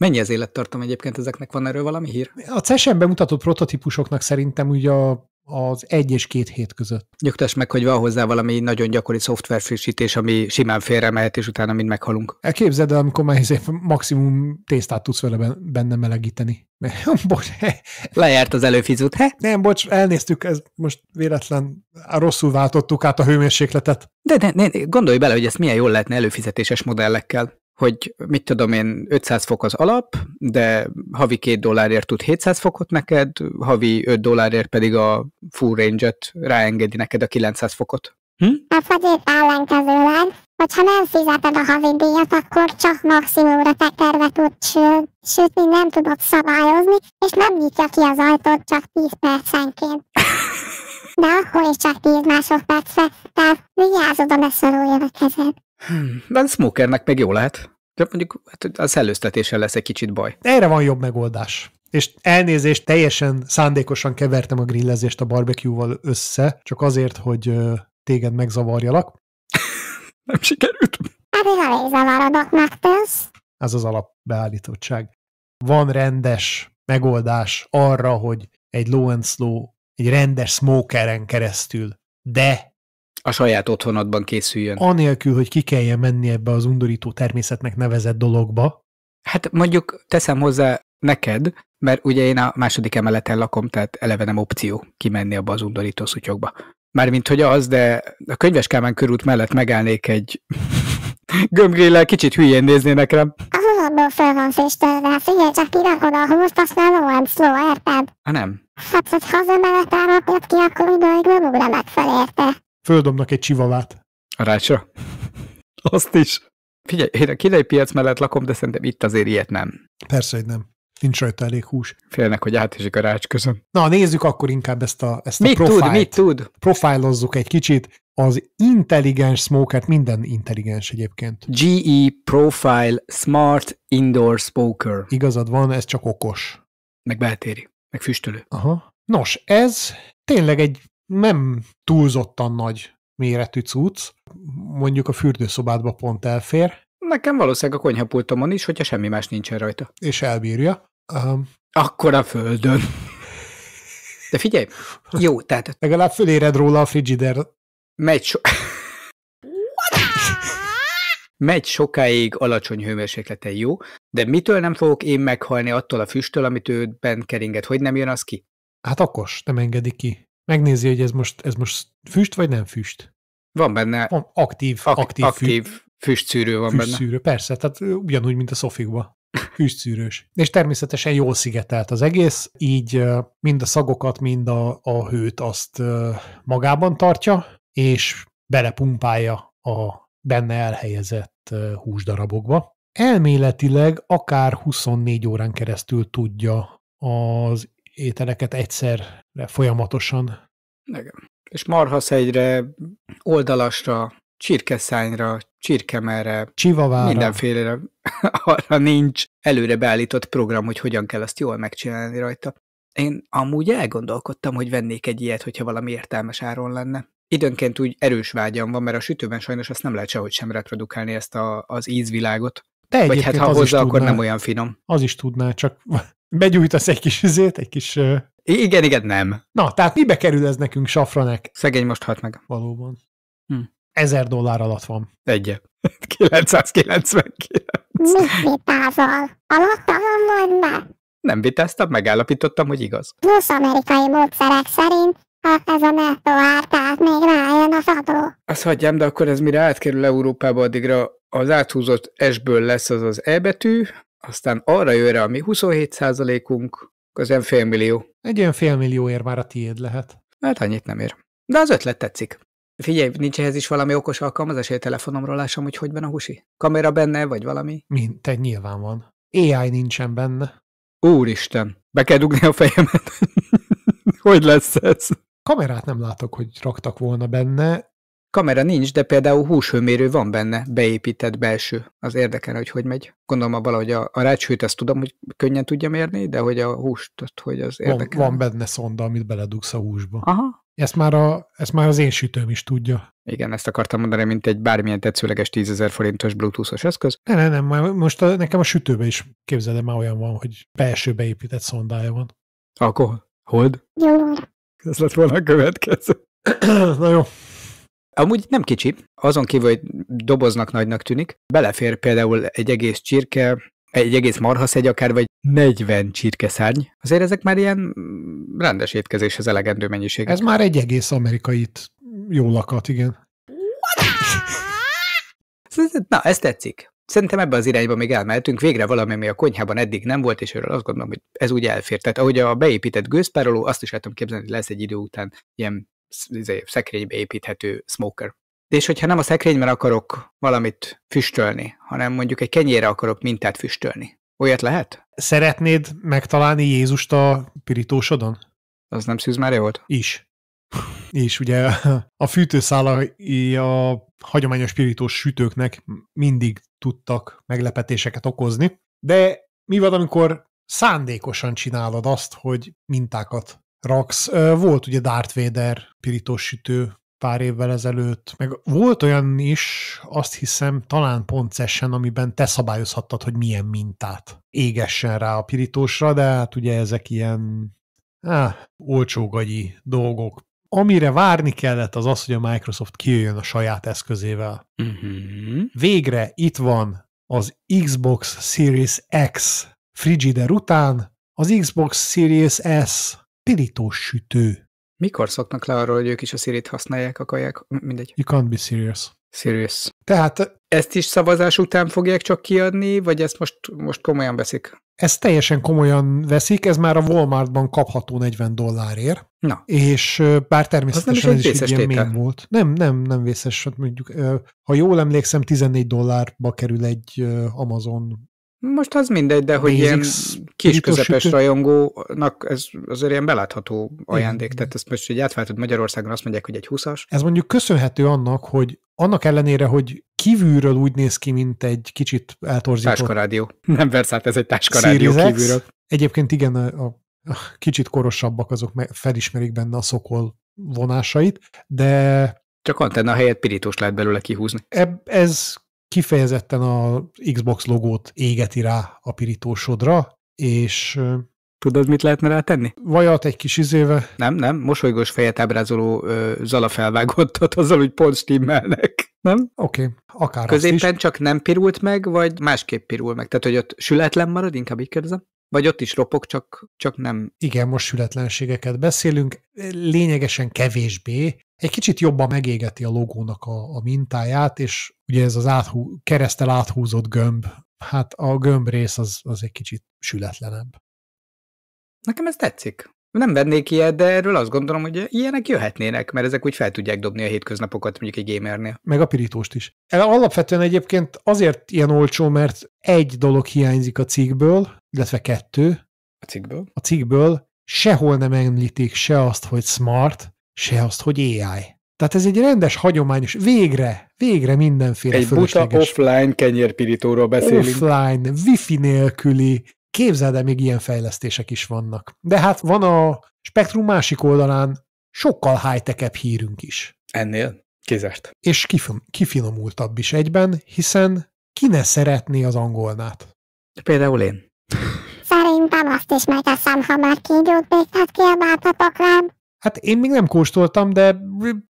[SPEAKER 2] Mennyi az élettartam egyébként ezeknek? Van erről valami hír?
[SPEAKER 1] A CES-en bemutatott prototípusoknak szerintem ugye a, az egy és két hét között.
[SPEAKER 2] Nyugtass meg, hogy van hozzá valami nagyon gyakori szoftver frissítés, ami simán félre mehet, és utána mind meghalunk.
[SPEAKER 1] Elképzeld el, amikor már maximum tésztát tudsz vele ben- benne melegíteni. bocs,
[SPEAKER 2] Lejárt az előfizut, he?
[SPEAKER 1] nem, bocs, elnéztük, ez most véletlen, rosszul váltottuk át a hőmérsékletet.
[SPEAKER 2] De ne, ne, gondolj bele, hogy ezt milyen jól lehetne előfizetéses modellekkel. Hogy mit tudom én, 500 fok az alap, de havi 2 dollárért tud 700 fokot neked, havi 5 dollárért pedig a full range-et ráengedi neked a 900 fokot. Hm?
[SPEAKER 3] Hát vagy épp ellenkezőleg, hogyha nem fizeted a havidíjat, akkor csak maximumra tekerve tudsz sü- sütni, nem tudod szabályozni, és nem nyitja ki az ajtót csak 10 percenként. De akkor is csak 10 másodpercre, tehát vigyázz oda, ne szoruljon a kezed.
[SPEAKER 2] Hmm. De a smokernek meg jó lehet. De mondjuk hát a szellőztetéssel lesz egy kicsit baj.
[SPEAKER 1] Erre van jobb megoldás. És elnézést, teljesen szándékosan kevertem a grillezést a barbecue-val össze, csak azért, hogy téged megzavarjalak.
[SPEAKER 2] Nem sikerült.
[SPEAKER 3] Pedig elég zavarodoknak tűz.
[SPEAKER 1] Ez az alapbeállítottság. Van rendes megoldás arra, hogy egy low and slow, egy rendes smokeren keresztül, de
[SPEAKER 2] A saját otthonodban készüljön.
[SPEAKER 1] anélkül, hogy ki kelljen menni ebbe az undorító természetnek nevezett dologba,
[SPEAKER 2] Hát mondjuk teszem hozzá neked, mert ugye én a második emeleten lakom, tehát eleve nem opció kimenni abba az undorító szutyokba. Mármint, hogy az, de a könyves Kálmán körút mellett megállnék egy gömbgéllel, kicsit hülyén néznének rám.
[SPEAKER 3] Az unodból föl van féstölve, figyelj csak kirakod a húst, azt már low and slow, érted?
[SPEAKER 2] Ha nem.
[SPEAKER 3] Hát, hogy ha az emeleten rakod ki, akkor időig nem ugranak fel érte.
[SPEAKER 1] Földobnak egy csivavát.
[SPEAKER 2] A rácsra. Azt is. Figyelj, én a kínai piac mellett lakom, de szerintem itt azért ilyet nem.
[SPEAKER 1] Persze, hogy nem. Nincs rajta elég hús.
[SPEAKER 2] Félnek, hogy átesik a rács közön.
[SPEAKER 1] Na, nézzük akkor inkább ezt a, ezt a
[SPEAKER 2] Mit tud,
[SPEAKER 1] profilt.
[SPEAKER 2] mit tud?
[SPEAKER 1] Profilozzuk egy kicsit. Az intelligens smokert, minden intelligens egyébként.
[SPEAKER 2] GE Profile Smart Indoor Smoker.
[SPEAKER 1] Igazad van, ez csak okos.
[SPEAKER 2] Meg beltéri. Meg füstölő.
[SPEAKER 1] Aha. Nos, ez tényleg egy nem túlzottan nagy méretű cucc. Mondjuk a fürdőszobádba pont elfér,
[SPEAKER 2] Nekem valószínűleg a konyhapultomon is, hogyha semmi más nincsen rajta.
[SPEAKER 1] és elbírja. Um,
[SPEAKER 2] Akkor a földön. De figyelj, jó, tehát
[SPEAKER 1] legalább föléred róla a frigider.
[SPEAKER 2] megy, so... megy sokáig alacsony hőmérsékleten jó, de mitől nem fogok én meghalni attól a füsttől, amit ő bent keringet? Hogy nem jön az ki?
[SPEAKER 1] Hát okos, nem engedi ki. Megnézi, hogy ez most, ez most füst vagy nem füst.
[SPEAKER 2] Van benne
[SPEAKER 1] Van aktív,
[SPEAKER 2] ak-
[SPEAKER 1] aktív,
[SPEAKER 2] aktív, füstszűrő van benne.
[SPEAKER 1] füstszűrő. Persze, tehát ugyanúgy, mint a szofikba. Füstszűrős. És természetesen jól szigetelt az egész, így mind a szagokat, mind a, a hőt azt magában tartja, és belepumpálja a benne elhelyezett húsdarabokba. Elméletileg akár 24 órán keresztül tudja az ételeket egyszerre folyamatosan
[SPEAKER 2] Igen. És marhaszegyre, oldalasra, csirkeszányra, csirkemerre,
[SPEAKER 1] csivavára.
[SPEAKER 2] mindenfélére arra nincs előre beállított program, hogy hogyan kell azt jól megcsinálni rajta. Én amúgy elgondolkodtam, hogy vennék egy ilyet, hogyha valami értelmes áron lenne. Időnként úgy erős vágyam van, mert a sütőben sajnos azt nem lehet sehogy sem reprodukálni ezt a, az ízvilágot.
[SPEAKER 1] De
[SPEAKER 2] Vagy hát ha hozzá, akkor
[SPEAKER 1] tudná.
[SPEAKER 2] nem olyan finom.
[SPEAKER 1] Az is tudná, csak begyújtasz egy kis üzét, egy kis
[SPEAKER 2] Igen, igen, nem.
[SPEAKER 1] Na, tehát mibe kerül ez nekünk, Safranek?
[SPEAKER 2] Szegény most halt meg.
[SPEAKER 1] Valóban.
[SPEAKER 2] Hm.
[SPEAKER 1] Ezer dollár alatt van.
[SPEAKER 2] Egy. 999.
[SPEAKER 3] Mit vitázol? Alattalan vagy be?
[SPEAKER 2] Nem vitáztam, megállapítottam, hogy igaz.
[SPEAKER 3] Plusz amerikai módszerek szerint ha ez a nettó ár, tehát még rájön az adó.
[SPEAKER 2] Azt hagyjám, de akkor ez mire átkerül Európába, addigra az áthúzott S-ből lesz az az E betű, aztán arra jön rá a mi 27%-unk, az ilyen félmillió.
[SPEAKER 1] Egy olyan félmillióért már a tiéd lehet.
[SPEAKER 2] Hát annyit nem ér. De az ötlet tetszik. Figyelj, nincs ehhez is valami okos alkalmazás, hogy a telefonomról lássam, hogy hogy van a husi? Kamera benne, vagy valami?
[SPEAKER 1] Mint te nyilván van. AI nincsen benne.
[SPEAKER 2] Úristen, be kell dugni a fejemet. hogy lesz ez?
[SPEAKER 1] Kamerát nem látok, hogy raktak volna benne.
[SPEAKER 2] Kamera nincs, de például húshőmérő van benne, beépített belső. Az érdekel, hogy hogy megy. Gondolom a valahogy a, a rácshőt azt tudom, hogy könnyen tudja mérni, de hogy a húst, hogy az
[SPEAKER 1] Van,
[SPEAKER 2] érdekel.
[SPEAKER 1] van benne szonda, amit beledugsz a húsba.
[SPEAKER 2] Aha.
[SPEAKER 1] Ezt már, a, ezt már az én sütőm is tudja.
[SPEAKER 2] Igen, ezt akartam mondani, mint egy bármilyen tetszőleges 10 forintos bluetoothos eszköz.
[SPEAKER 1] Ne, ne, nem, most a, nekem a sütőbe is képzeld el, már olyan van, hogy belső beépített szondája van.
[SPEAKER 2] Alkohol. Hold.
[SPEAKER 3] Jó,
[SPEAKER 2] Ez lett volna a következő.
[SPEAKER 1] Na jó,
[SPEAKER 2] Amúgy nem kicsi, azon kívül, hogy doboznak nagynak tűnik, belefér például egy egész csirke, egy egész marhaszegy akár, vagy 40 csirkeszárny. Azért ezek már ilyen rendes étkezéshez elegendő mennyiség.
[SPEAKER 1] ez már egy egész amerikait jó lakat, igen.
[SPEAKER 2] Na, ez tetszik. Szerintem ebbe az irányba még elmehetünk. Végre valami, ami a konyhában eddig nem volt, és erről azt gondolom, hogy ez úgy elfér. Tehát ahogy a beépített gőzpároló, azt is el tudom képzelni, hogy lesz egy idő után ilyen szekrénybe építhető smoker. És hogyha nem a szekrényben akarok valamit füstölni, hanem mondjuk egy kenyére akarok mintát füstölni, olyat lehet?
[SPEAKER 1] Szeretnéd megtalálni Jézust a pirítósodon?
[SPEAKER 2] Az nem Szűz Mária volt?
[SPEAKER 1] Is. És ugye a fűtőszálai a hagyományos pirítós sütőknek mindig tudtak meglepetéseket okozni, de mi van, amikor szándékosan csinálod azt, hogy mintákat raksz? Volt ugye Darth Vader pirítós sütő pár évvel ezelőtt, meg volt olyan is, azt hiszem, talán pont Cessen, amiben te szabályozhattad, hogy milyen mintát égessen rá a pirítósra, de hát ugye ezek ilyen áh, olcsógagyi dolgok. Amire várni kellett, az az, hogy a Microsoft kijöjjön a saját eszközével.
[SPEAKER 2] Uh-huh.
[SPEAKER 1] Végre itt van az Xbox Series X Frigider után az Xbox Series S pirítós sütő.
[SPEAKER 2] Mikor szoknak le arról, hogy ők is a Siri-t használják, akarják? Mindegy.
[SPEAKER 1] You can't be serious.
[SPEAKER 2] Serious.
[SPEAKER 1] Tehát
[SPEAKER 2] Ezt is szavazás után fogják csak kiadni, vagy ezt most, most komolyan veszik?
[SPEAKER 1] ezt teljesen komolyan veszik, ez már a Walmartban kapható 40 dollárért,
[SPEAKER 2] Na,
[SPEAKER 1] és bár természetesen
[SPEAKER 2] egy
[SPEAKER 1] ez is egy
[SPEAKER 2] vészes
[SPEAKER 1] ilyen
[SPEAKER 2] tétel.
[SPEAKER 1] mém volt. Nem, nem, nem vészes, hát mondjuk, ha jól emlékszem, 14 dollárba kerül egy Amazon
[SPEAKER 2] most az mindegy, de hogy ilyen
[SPEAKER 1] Basics
[SPEAKER 2] kis
[SPEAKER 1] pirítós
[SPEAKER 2] közepes
[SPEAKER 1] sütő.
[SPEAKER 2] rajongónak ez azért ilyen belátható ajándék.
[SPEAKER 1] Igen.
[SPEAKER 2] Tehát ezt most, hogy átváltod Magyarországon, azt mondják, hogy egy 20-as.
[SPEAKER 1] Ez mondjuk köszönhető annak, hogy annak ellenére, hogy kívülről úgy néz ki, mint egy kicsit eltorzított
[SPEAKER 2] Táskarádió. Nem Versát, ez egy táskarádió kívülről.
[SPEAKER 1] Egyébként igen, a, a kicsit korosabbak azok me- felismerik benne a szokol vonásait, de
[SPEAKER 2] Csak antenna helyett pirítós lehet belőle kihúzni.
[SPEAKER 1] eb, ez kifejezetten a Xbox logót égeti rá a pirítósodra, és
[SPEAKER 2] Tudod, mit lehetne rá tenni?
[SPEAKER 1] vajat egy kis izéve,
[SPEAKER 2] Nem, nem, mosolygós fejet ábrázoló ö, Zala felvágottat, azzal úgy pont stimmelnek. Nem?
[SPEAKER 1] oké, okay, akár azt is.
[SPEAKER 2] Középen csak nem pirult meg, vagy másképp pirul meg? Tehát, hogy ott sületlen marad, inkább így kérdezem? Vagy ott is ropog, csak, csak nem...
[SPEAKER 1] Igen, most sületlenségeket beszélünk, lényegesen kevésbé, egy kicsit jobban megégeti a logónak a, a mintáját, és ugye ez az áthú, keresztel áthúzott gömb, hát a gömb rész az, az egy kicsit sületlenebb.
[SPEAKER 2] Nekem ez tetszik. Nem vennék ilyet, de erről azt gondolom, hogy ilyenek jöhetnének, mert ezek úgy fel tudják dobni a hétköznapokat mondjuk egy gamernél.
[SPEAKER 1] meg a pirítóst is. Alapvetően egyébként azért ilyen olcsó, mert egy dolog hiányzik a cikkből, illetve kettő.
[SPEAKER 2] A cikkből.
[SPEAKER 1] A cikkből sehol nem említik se azt, hogy smart, se azt, hogy AI. Tehát ez egy rendes, hagyományos, végre, végre mindenféle
[SPEAKER 2] Egy buta offline kenyérpirítóról beszélünk.
[SPEAKER 1] offline, wifi nélküli, képzeld el, még ilyen fejlesztések is vannak. De hát van a spektrum másik oldalán sokkal high-tech hírünk is.
[SPEAKER 2] Ennél kizárt.
[SPEAKER 1] és kifin- kifinomultabb is egyben, hiszen ki ne szeretné az angolnát?
[SPEAKER 2] Például én.
[SPEAKER 3] Szerintem azt is megteszem, ha már kígyót békát kiabáltatok rám.
[SPEAKER 1] Hát én még nem kóstoltam, de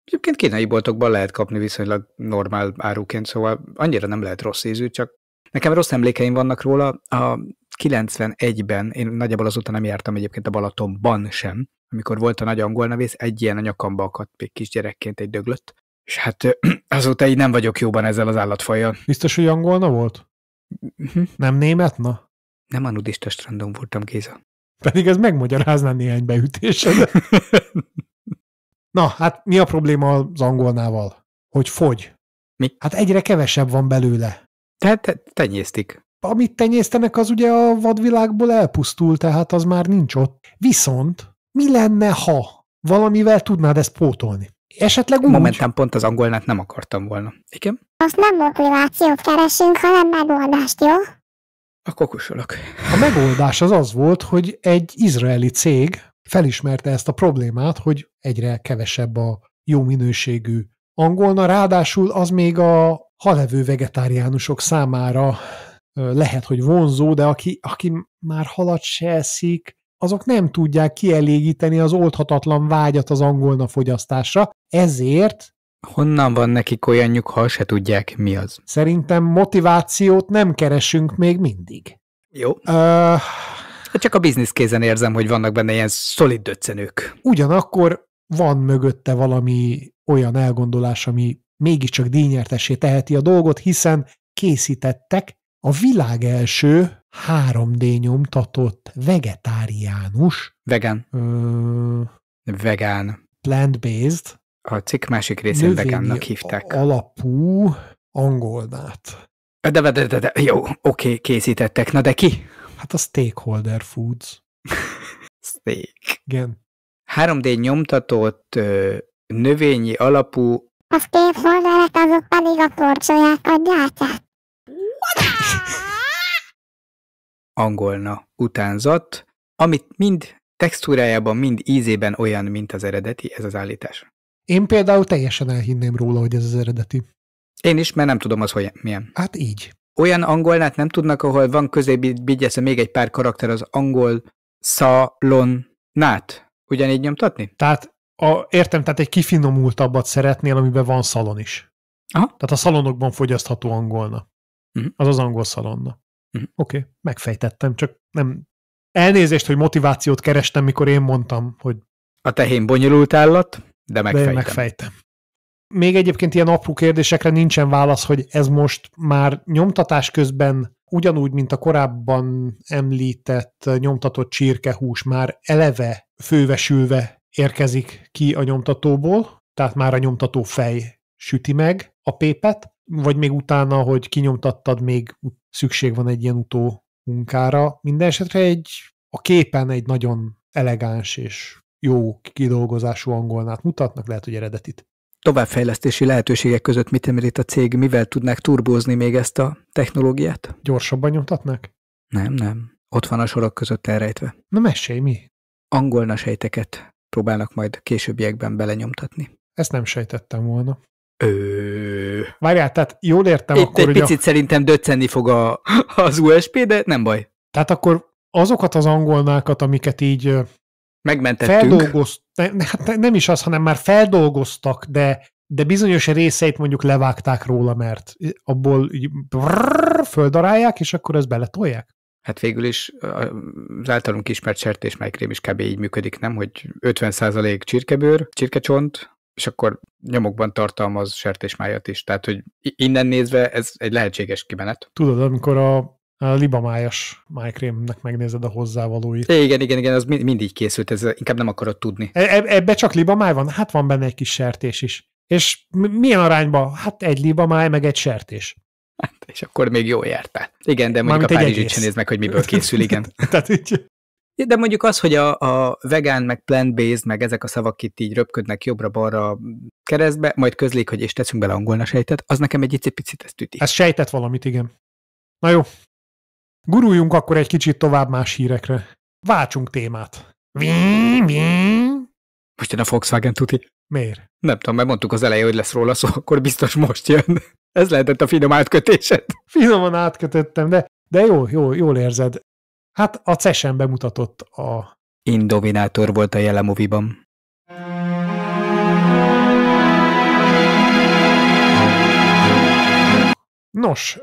[SPEAKER 2] Egyébként kínai boltokban lehet kapni viszonylag normál áruként, szóval annyira nem lehet rossz ízű, csak nekem rossz emlékeim vannak róla. A 91-ben, én nagyjából azóta nem jártam egyébként a Balatonban sem, amikor volt a nagy angol nevész, egy ilyen a nyakamba akadt még kisgyerekként egy döglött. És hát azóta így nem vagyok jóban ezzel az állatfajjal.
[SPEAKER 1] biztos, hogy angolna volt?
[SPEAKER 2] Mhm.
[SPEAKER 1] Nem német, na?
[SPEAKER 2] Nem a nudista strandon voltam, Géza.
[SPEAKER 1] Pedig ez megmagyarázná néhány beütésed. Na, hát mi a probléma az angolnával? Hogy fogy.
[SPEAKER 2] Mi?
[SPEAKER 1] Hát egyre kevesebb van belőle.
[SPEAKER 2] Tehát te, tenyésztik.
[SPEAKER 1] Amit tenyésztenek, az ugye a vadvilágból elpusztul, tehát az már nincs ott. Viszont mi lenne, ha valamivel tudnád ezt pótolni? Esetleg úgy,
[SPEAKER 2] Momentán pont az angolnát nem akartam volna. Igen?
[SPEAKER 3] Most nem motivációt keresünk, hanem megoldást, jó?
[SPEAKER 2] Akkor kusolok.
[SPEAKER 1] a megoldás az az volt, hogy egy izraeli cég felismerte ezt a problémát, hogy egyre kevesebb a jó minőségű angolna, ráadásul az még a halevő vegetáriánusok számára lehet, hogy vonzó, de aki, aki már halat se eszik, azok nem tudják kielégíteni az oldhatatlan vágyat az angolna fogyasztásra, ezért
[SPEAKER 2] Honnan van nekik olyanjuk, ha se tudják, mi az?
[SPEAKER 1] szerintem motivációt nem keresünk még mindig.
[SPEAKER 2] Jó. Hát Csak a bizniszkézen érzem, hogy vannak benne ilyen szolid döccenők.
[SPEAKER 1] ugyanakkor van mögötte valami olyan elgondolás, ami mégiscsak díjnyertessé teheti a dolgot, hiszen készítettek a világ első 3D nyomtatott vegetáriánus,
[SPEAKER 2] Vegán.
[SPEAKER 1] ö,
[SPEAKER 2] Vegán.
[SPEAKER 1] plant-based,
[SPEAKER 2] A cikk másik részén vegánnak hívták.
[SPEAKER 1] alapú angolnát.
[SPEAKER 2] De, de, de, de, de jó, oké, készítettek. Na de ki?
[SPEAKER 1] Hát a Stakeholder Foods.
[SPEAKER 2] Steak.
[SPEAKER 1] Igen.
[SPEAKER 2] 3D nyomtatott ö, növényi alapú
[SPEAKER 3] A stakeholderek azok pedig a korcsolyákat gyártják.
[SPEAKER 2] angolna utánzat, amit mind textúrájában, mind ízében olyan, mint az eredeti, ez az állítás.
[SPEAKER 1] Én például teljesen elhinném róla, hogy ez az eredeti.
[SPEAKER 2] Én is, mert nem tudom az, hogy milyen.
[SPEAKER 1] Hát így.
[SPEAKER 2] Olyan angolnát nem tudnak, ahol van közé bigyeszve még egy pár karakter az angol szalonnát. Ugyanígy nyomtatni?
[SPEAKER 1] Tehát a, értem, tehát egy kifinomultabbat szeretnél, amiben van szalon is.
[SPEAKER 2] Aha.
[SPEAKER 1] Tehát a szalonokban fogyasztható angolna.
[SPEAKER 2] Mhm.
[SPEAKER 1] Az az angol szalonna.
[SPEAKER 2] Mhm.
[SPEAKER 1] Oké, okay, megfejtettem, csak nem... Elnézést, hogy motivációt kerestem, mikor én mondtam, hogy
[SPEAKER 2] A tehén bonyolult állat, de
[SPEAKER 1] de
[SPEAKER 2] megfejtem.
[SPEAKER 1] én megfejtem. Még egyébként ilyen apró kérdésekre nincsen válasz, hogy ez most már nyomtatás közben ugyanúgy, mint a korábban említett nyomtatott csirkehús már eleve fővesülve érkezik ki a nyomtatóból, tehát már a nyomtató fej süti meg a pépet, vagy még utána, hogy kinyomtattad, még szükség van egy ilyen utó munkára. Minden esetre egy, a képen egy nagyon elegáns és jó kidolgozású angolnát mutatnak, lehet, hogy eredetit.
[SPEAKER 2] Továbbfejlesztési lehetőségek között mit említ a cég, mivel tudnák turbózni még ezt a technológiát?
[SPEAKER 1] Gyorsabban nyomtatnak?
[SPEAKER 2] Nem, nem. Ott van a sorok között elrejtve.
[SPEAKER 1] Na mesélj, mi?
[SPEAKER 2] Angolna sejteket próbálnak majd későbbiekben belenyomtatni.
[SPEAKER 1] Ezt nem sejtettem volna.
[SPEAKER 2] Ö...
[SPEAKER 1] Várjál, tehát jól értem
[SPEAKER 2] Itt
[SPEAKER 1] akkor,
[SPEAKER 2] egy
[SPEAKER 1] hogy
[SPEAKER 2] picit szerintem döccenni fog a, az USB, de nem baj.
[SPEAKER 1] a, tehát akkor azokat az angolnákat, amiket így
[SPEAKER 2] Megmentettünk.
[SPEAKER 1] feldolgozt, ne, ne, hát ne- nem is az, hanem már feldolgoztak, de, de bizonyos részeit mondjuk levágták róla, mert abból így brrr, földarálják, és akkor ezt beletolják.
[SPEAKER 2] Hát végül is az általunk ismert sertésmájkrém is kb. így működik, nem? Hogy 50% csirkebőr, csirkecsont, és akkor nyomokban tartalmaz sertésmájat is. Tehát, hogy innen nézve ez egy lehetséges kimenet.
[SPEAKER 1] Tudod, amikor a, a libamájas májkrémnek megnézed a hozzávalóit.
[SPEAKER 2] Igen, igen, igen, az mind, mindig készült, ez inkább nem akarod tudni.
[SPEAKER 1] E- eb- Ebbe csak libamáj van? Hát van benne egy kis sertés is. És mi- milyen arányban? Hát egy libamáj, meg egy sertés.
[SPEAKER 2] Hát, és akkor még jól jártál. Igen, de mondjuk
[SPEAKER 1] Mármint
[SPEAKER 2] a Párizsit sem nézd meg, hogy miből készül, igen.
[SPEAKER 1] Tehát így,
[SPEAKER 2] De mondjuk az, hogy a, a vegán, meg plant-based, meg ezek a szavak itt így röpködnek jobbra-balra keresztbe, majd közlik, hogy és teszünk bele angolna sejtet, az nekem egy picit ezt üti.
[SPEAKER 1] ez sejtett valamit, igen. Na jó. Guruljunk akkor egy kicsit tovább más hírekre. Váltsunk témát. Vím, vím.
[SPEAKER 2] Most jön a Volkswagen tuti.
[SPEAKER 1] Miért?
[SPEAKER 2] Nem tudom, mert mondtuk az elején, hogy lesz róla szó, akkor biztos most jön. Ez lehetett a finom átkötésed.
[SPEAKER 1] Finoman átkötöttem, de, de jó, jó, jól érzed. Hát a CES-en bemutatott a...
[SPEAKER 2] Indominátor volt a jele
[SPEAKER 1] Nos,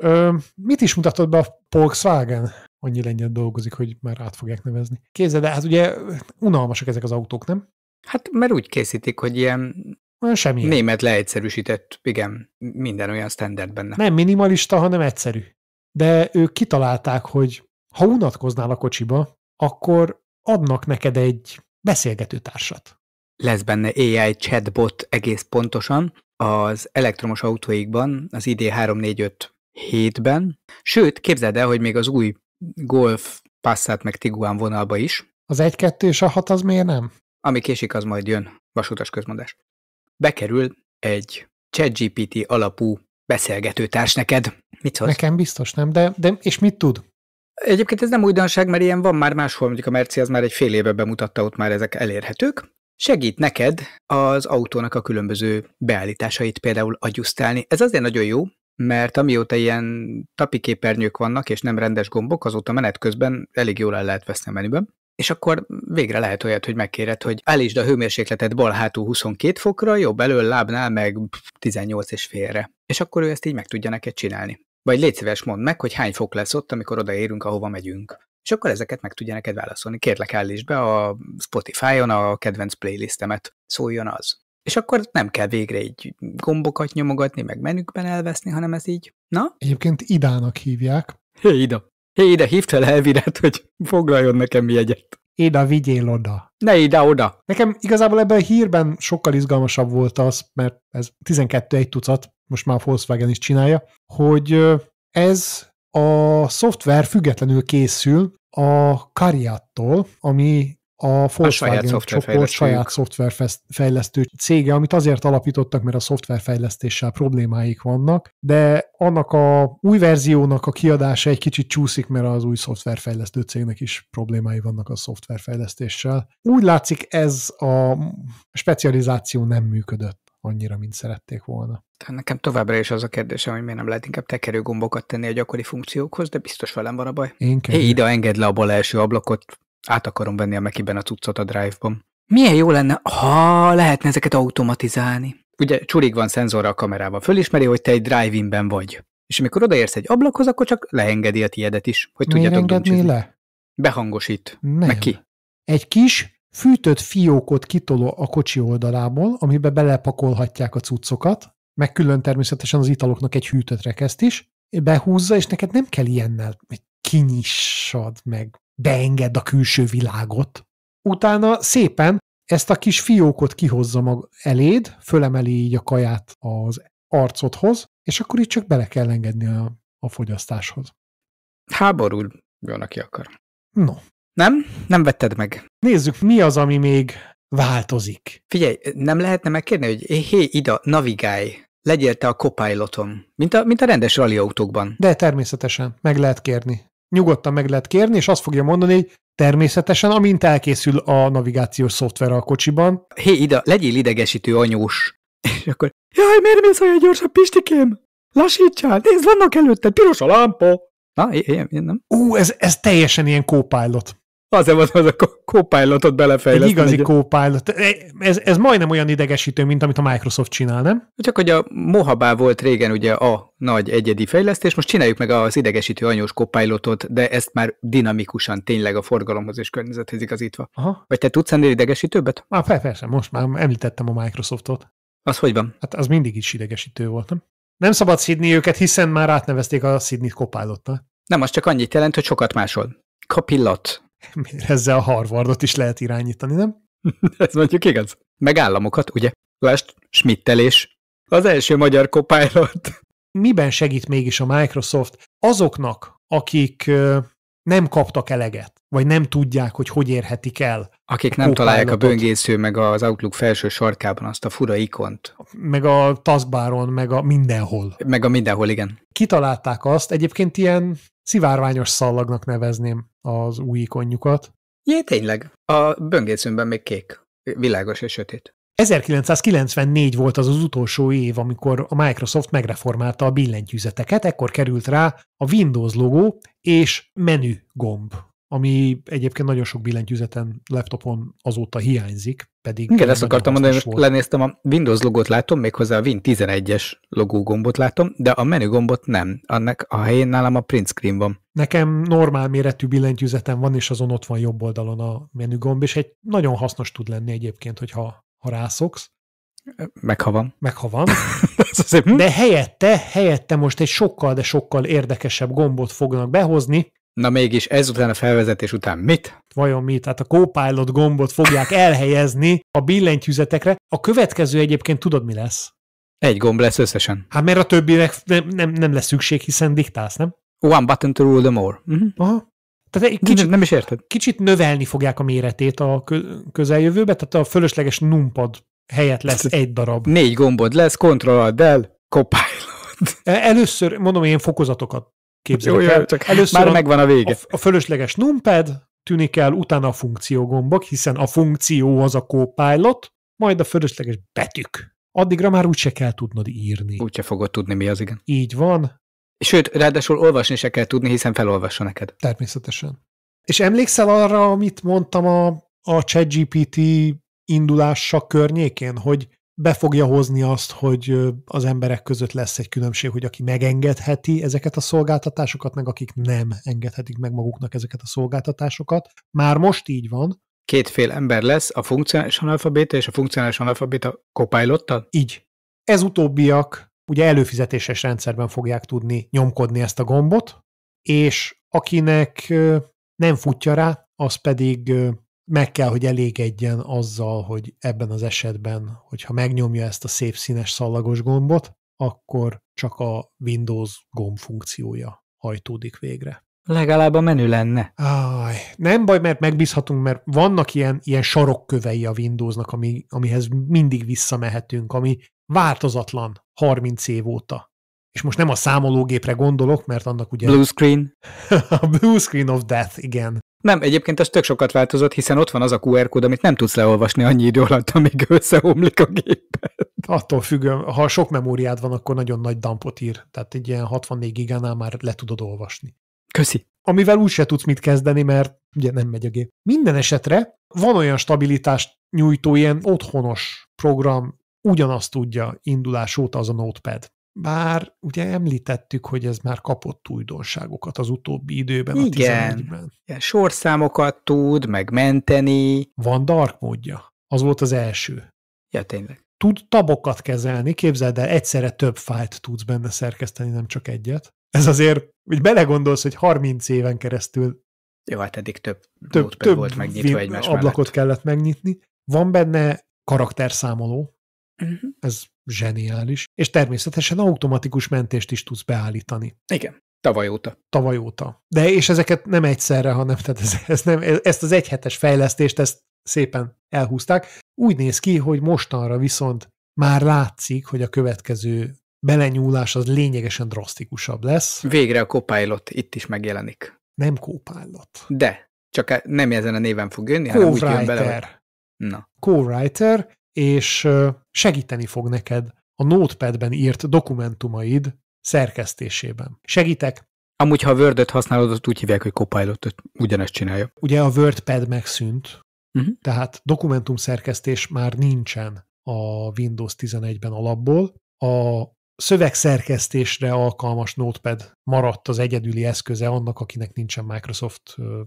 [SPEAKER 1] mit is mutatott be a Volkswagen? Annyi lennyet dolgozik, hogy már át fogják nevezni. Képzeld, de hát ugye unalmasak ezek az autók, nem?
[SPEAKER 2] Hát mert úgy készítik, hogy ilyen
[SPEAKER 1] semmi.
[SPEAKER 2] német leegyszerűsített, igen, minden olyan standard benne.
[SPEAKER 1] Nem minimalista, hanem egyszerű. De ők kitalálták, hogy ha unatkoznál a kocsiba, akkor adnak neked egy beszélgetőtársat.
[SPEAKER 2] Lesz benne AI chatbot egész pontosan az elektromos autóikban, az ID 345 7-ben. Sőt, képzeld el, hogy még az új Golf, Passat meg Tiguan vonalba is,
[SPEAKER 1] Az 1-2 és a 6 az miért nem?
[SPEAKER 2] ami késik, az majd jön, vasutas közmondás. Bekerül egy ChatGPT alapú beszélgetőtárs neked. Mit szólsz?
[SPEAKER 1] Nekem biztos nem, de, de és mit tud?
[SPEAKER 2] Egyébként ez nem újdonság, mert ilyen van már máshol, mondjuk a Merci az már egy fél éve bemutatta, ott már ezek elérhetők. Segít neked az autónak a különböző beállításait például agyusztálni. Ez azért nagyon jó, mert amióta ilyen tapiképernyők vannak, és nem rendes gombok, azóta menet közben elég jól el lehet veszni a menüben. És akkor végre lehet olyat, hogy megkéred, hogy állítsd a hőmérsékletet bal hátul 22 fokra, jobb elől lábnál meg 18 és félre. És akkor ő ezt így meg tudja neked csinálni. Vagy légy szíves, mondd meg, hogy hány fok lesz ott, amikor odaérünk, ahova megyünk. És akkor ezeket meg tudja neked válaszolni. Kérlek, állítsd be a Spotify-on a kedvenc playlistemet. Szóljon az. És akkor nem kell végre így gombokat nyomogatni, meg menükben elveszni, hanem ez így, na,
[SPEAKER 1] Egyébként Idának hívják.
[SPEAKER 2] hé ide, hé ide, hívd fel Elvirát, hogy foglaljon nekem jegyet.
[SPEAKER 1] Ida, vigyél oda.
[SPEAKER 2] Ne ide, oda.
[SPEAKER 1] Nekem igazából ebben a hírben sokkal izgalmasabb volt az, mert ez 12 egy tucat, most már a Volkswagen is csinálja, hogy ez a szoftver függetlenül készül a Cariattól, ami a Volkswagen
[SPEAKER 2] saját
[SPEAKER 1] csoport saját szoftverfejlesztő cége, amit azért alapítottak, mert a szoftverfejlesztéssel problémáik vannak, de annak a új verziónak a kiadása egy kicsit csúszik, mert az új szoftverfejlesztő cégnek is problémái vannak a szoftverfejlesztéssel. Úgy látszik, ez a specializáció nem működött annyira, mint szerették volna.
[SPEAKER 2] Tehát nekem továbbra is az a kérdésem, hogy miért nem lehet inkább tekerő gombokat tenni a gyakori funkciókhoz, de biztos velem van a baj.
[SPEAKER 1] Én kell.
[SPEAKER 2] ide engedd le a bal első ablakot, át akarom venni a Mekiben a cuccot a drive-ban. Milyen jó lenne, ha lehetne ezeket automatizálni. Ugye csurig van szenzorra a kamerában, fölismeri, hogy te egy drive-inben vagy. És amikor odaérsz egy ablakhoz, akkor csak leengedi a tiédet is, hogy
[SPEAKER 1] Miért
[SPEAKER 2] tudjatok
[SPEAKER 1] engedné
[SPEAKER 2] dumcsizni.
[SPEAKER 1] le?
[SPEAKER 2] Behangosít.
[SPEAKER 1] Nem.
[SPEAKER 2] Meg ki?
[SPEAKER 1] Egy kis fűtött fiókot kitoló a kocsi oldalából, amibe belepakolhatják a cuccokat, meg külön természetesen az italoknak egy hűtött rekeszt is, behúzza, és neked nem kell ilyennel, hogy kinyissad, meg beengedd a külső világot. Utána szépen ezt a kis fiókot kihozza mag eléd, fölemeli így a kaját az arcodhoz, és akkor így csak bele kell engedni a, a fogyasztáshoz.
[SPEAKER 2] Háború jön, aki akar.
[SPEAKER 1] No,
[SPEAKER 2] Nem? Nem vetted meg.
[SPEAKER 1] nézzük, mi az, ami még változik.
[SPEAKER 2] Figyelj, nem lehetne megkérni, hogy hé, ida, navigálj, legyél te a copilotom, mint a, mint a rendes rally autókban.
[SPEAKER 1] De természetesen meg lehet kérni. Nyugodtan meg lehet kérni, és azt fogja mondani, hogy természetesen, amint elkészül a navigációs szoftver a kocsiban,
[SPEAKER 2] Hé, ida, legyél idegesítő anyós. És akkor, jaj, miért mész olyan gyorsan, Pistikém? Lassítsál, nézd, vannak előtted, piros a lámpa. Na, ilyen, ilyen nem?
[SPEAKER 1] ú, ez, ez teljesen ilyen co-pilot.
[SPEAKER 2] Azért van az a co- copilotot
[SPEAKER 1] Egy
[SPEAKER 2] belefejleszteni.
[SPEAKER 1] igazi
[SPEAKER 2] Egy-
[SPEAKER 1] co-pilot. Ez, ez majdnem olyan idegesítő, mint amit a Microsoft csinál, nem?
[SPEAKER 2] Csak hogy a Mohabá volt régen ugye a nagy egyedi fejlesztés, most csináljuk meg az idegesítő anyós copilotot, de ezt már dinamikusan tényleg a forgalomhoz és környezethez igazítva.
[SPEAKER 1] Aha.
[SPEAKER 2] Vagy te tudsz ennél idegesítőbbet?
[SPEAKER 1] Per- persze, most már említettem a Microsoftot.
[SPEAKER 2] Az hogy van?
[SPEAKER 1] Hát az mindig is idegesítő volt, nem? Nem szabad szidni őket, hiszen már átnevezték a Sydney copilottal.
[SPEAKER 2] Nem, az csak annyit jelent, hogy sokat másol. Copilot.
[SPEAKER 1] Ezzel a Harvardot is lehet irányítani, nem?
[SPEAKER 2] Ez mondjuk igaz. Meg államokat, ugye? Lásd, smittelés. Az első magyar copilot.
[SPEAKER 1] miben segít mégis a Microsoft azoknak, akik nem kaptak eleget, vagy nem tudják, hogy hogy érhetik el,
[SPEAKER 2] Akik nem találják a böngésző meg az Outlook felső sarkában azt a fura ikont.
[SPEAKER 1] meg a taskbaron, meg a mindenhol.
[SPEAKER 2] Meg a mindenhol, igen.
[SPEAKER 1] Kitalálták azt, egyébként ilyen szivárványos szallagnak nevezném az új ikonjukat.
[SPEAKER 2] Jé, tényleg. A böngészőmben még kék. Világos és sötét.
[SPEAKER 1] 1994 volt az az utolsó év, amikor a Microsoft megreformálta a billentyűzeteket, ekkor került rá a Windows logó és menü gomb ami egyébként nagyon sok billentyűzeten, laptopon azóta hiányzik, pedig...
[SPEAKER 2] Igen, ezt akartam mondani, most lenéztem a Windows logót látom, méghozzá a Win 11-es logó gombot látom, de a menü gombot nem. Annak a helyén nálam a print screen van.
[SPEAKER 1] Nekem normál méretű billentyűzetem van, és azon ott van jobb oldalon a menügomb, és egy nagyon hasznos tud lenni egyébként, hogyha ha rászoksz,
[SPEAKER 2] Meg ha van.
[SPEAKER 1] meg ha van. De helyette, helyette most egy sokkal, de sokkal érdekesebb gombot fognak behozni.
[SPEAKER 2] Na mégis ezután a felvezetés után mit?
[SPEAKER 1] Vajon mi? Tehát a Copilot gombot fogják elhelyezni a billentyűzetekre. A következő egyébként tudod, mi lesz?
[SPEAKER 2] Egy gomb lesz összesen.
[SPEAKER 1] Hát mert a többire nem, nem, nem lesz szükség, hiszen diktálsz, nem?
[SPEAKER 2] One button to rule them all. Uh-huh.
[SPEAKER 1] Aha. Tehát egy
[SPEAKER 2] Kicsit,
[SPEAKER 1] kicsit,
[SPEAKER 2] nem is érted?
[SPEAKER 1] kicsit növelni fogják a méretét a kö- közeljövőbe, tehát a fölösleges numpad helyett lesz egy darab.
[SPEAKER 2] Négy gombod lesz, Ctrl del, Copilot.
[SPEAKER 1] Először, mondom, én fokozatokat
[SPEAKER 2] jó,
[SPEAKER 1] el.
[SPEAKER 2] csak
[SPEAKER 1] Először
[SPEAKER 2] Már
[SPEAKER 1] a,
[SPEAKER 2] megvan a vége.
[SPEAKER 1] a, a fölösleges numpad tűnik el, utána a funkciógombok, hiszen a funkció az a Copilot, majd a fölösleges betűk. Addigra már úgyse kell tudnod írni.
[SPEAKER 2] Úgyse fogod tudni, mi az, igen.
[SPEAKER 1] Így van,
[SPEAKER 2] Sőt, ráadásul olvasni se kell tudni, hiszen felolvassa neked.
[SPEAKER 1] természetesen. És emlékszel arra, amit mondtam a, a ChatGPT indulása környékén, hogy be fogja hozni azt, hogy az emberek között lesz egy különbség, hogy aki megengedheti ezeket a szolgáltatásokat, meg akik nem engedhetik meg maguknak ezeket a szolgáltatásokat. Már most így van,
[SPEAKER 2] Kétfél ember lesz, a funkcionális analfabéta és a funkcionális analfabéta Copilottal.
[SPEAKER 1] így. Ez utóbbiak ugye előfizetéses rendszerben fogják tudni nyomkodni ezt a gombot, és akinek nem futja rá, az pedig meg kell, hogy elégedjen azzal, hogy ebben az esetben, hogyha megnyomja ezt a szép színes szallagos gombot, akkor csak a Windows gomb funkciója hajtódik végre.
[SPEAKER 2] Legalább a menü lenne.
[SPEAKER 1] Áj, nem baj, mert megbízhatunk, mert vannak ilyen, ilyen sarokkövei a Windowsnak, ami, amihez mindig visszamehetünk, ami változatlan 30 év óta. És most nem a számológépre gondolok, mert annak ugye
[SPEAKER 2] Blue screen.
[SPEAKER 1] a blue screen of death, igen.
[SPEAKER 2] Nem, egyébként ez tök sokat változott, hiszen ott van az a QR kód, amit nem tudsz leolvasni annyi idő alatt, amíg összeomlik a gép.
[SPEAKER 1] Attól függően, ha sok memóriád van, akkor nagyon nagy dampot ír. Tehát egy ilyen 64 gigánál már le tudod olvasni.
[SPEAKER 2] Köszi.
[SPEAKER 1] amivel úgyse tudsz mit kezdeni, mert ugye nem megy a gép. Minden esetre van olyan stabilitást nyújtó ilyen otthonos program, ugyanazt tudja indulás óta az a Notepad. Bár ugye említettük, hogy ez már kapott újdonságokat az utóbbi időben, a
[SPEAKER 2] Igen.
[SPEAKER 1] 11-ben.
[SPEAKER 2] Ilyen sorszámokat tud, meg menteni.
[SPEAKER 1] Van dark módja. Az volt az első.
[SPEAKER 2] Ja, tényleg.
[SPEAKER 1] Tud tabokat kezelni, képzeld el, egyszerre több fájlt tudsz benne szerkeszteni, nem csak egyet. Ez azért, hogy belegondolsz, hogy 30 éven keresztül
[SPEAKER 2] Jó, hát eddig több,
[SPEAKER 1] több, több
[SPEAKER 2] volt megnyitva egymás
[SPEAKER 1] ablakot
[SPEAKER 2] mellett.
[SPEAKER 1] kellett megnyitni. Van benne karakterszámoló,
[SPEAKER 2] Mhm.
[SPEAKER 1] ez zseniális, és természetesen automatikus mentést is tudsz beállítani
[SPEAKER 2] Igen, tavaly óta.
[SPEAKER 1] tavaly óta. De és ezeket nem egyszerre, hanem tehát ez, ez nem, ezt az egyhetes fejlesztést, ezt szépen elhúzták. Úgy néz ki, hogy mostanra viszont már látszik, hogy a következő belenyúlás az lényegesen drasztikusabb lesz.
[SPEAKER 2] Végre a Copilot itt is megjelenik.
[SPEAKER 1] Nem Copilot.
[SPEAKER 2] De, csak nem ezen a néven fog jönni, hanem úgy jön bele, hogy... Na,
[SPEAKER 1] Co-writer, és segíteni fog neked a Notepadben írt dokumentumaid szerkesztésében. Segítek,
[SPEAKER 2] amúgy, ha a Word-öt használod, azt úgy hívják, hogy Copilot, ugyanezt csinálja.
[SPEAKER 1] ugye a WordPad megszűnt,
[SPEAKER 2] Mhm.
[SPEAKER 1] tehát dokumentumszerkesztés már nincsen a Windows 11-ben alapból. A szövegszerkesztésre alkalmas Notepad maradt az egyedüli eszköze annak, akinek nincsen Microsoft ö,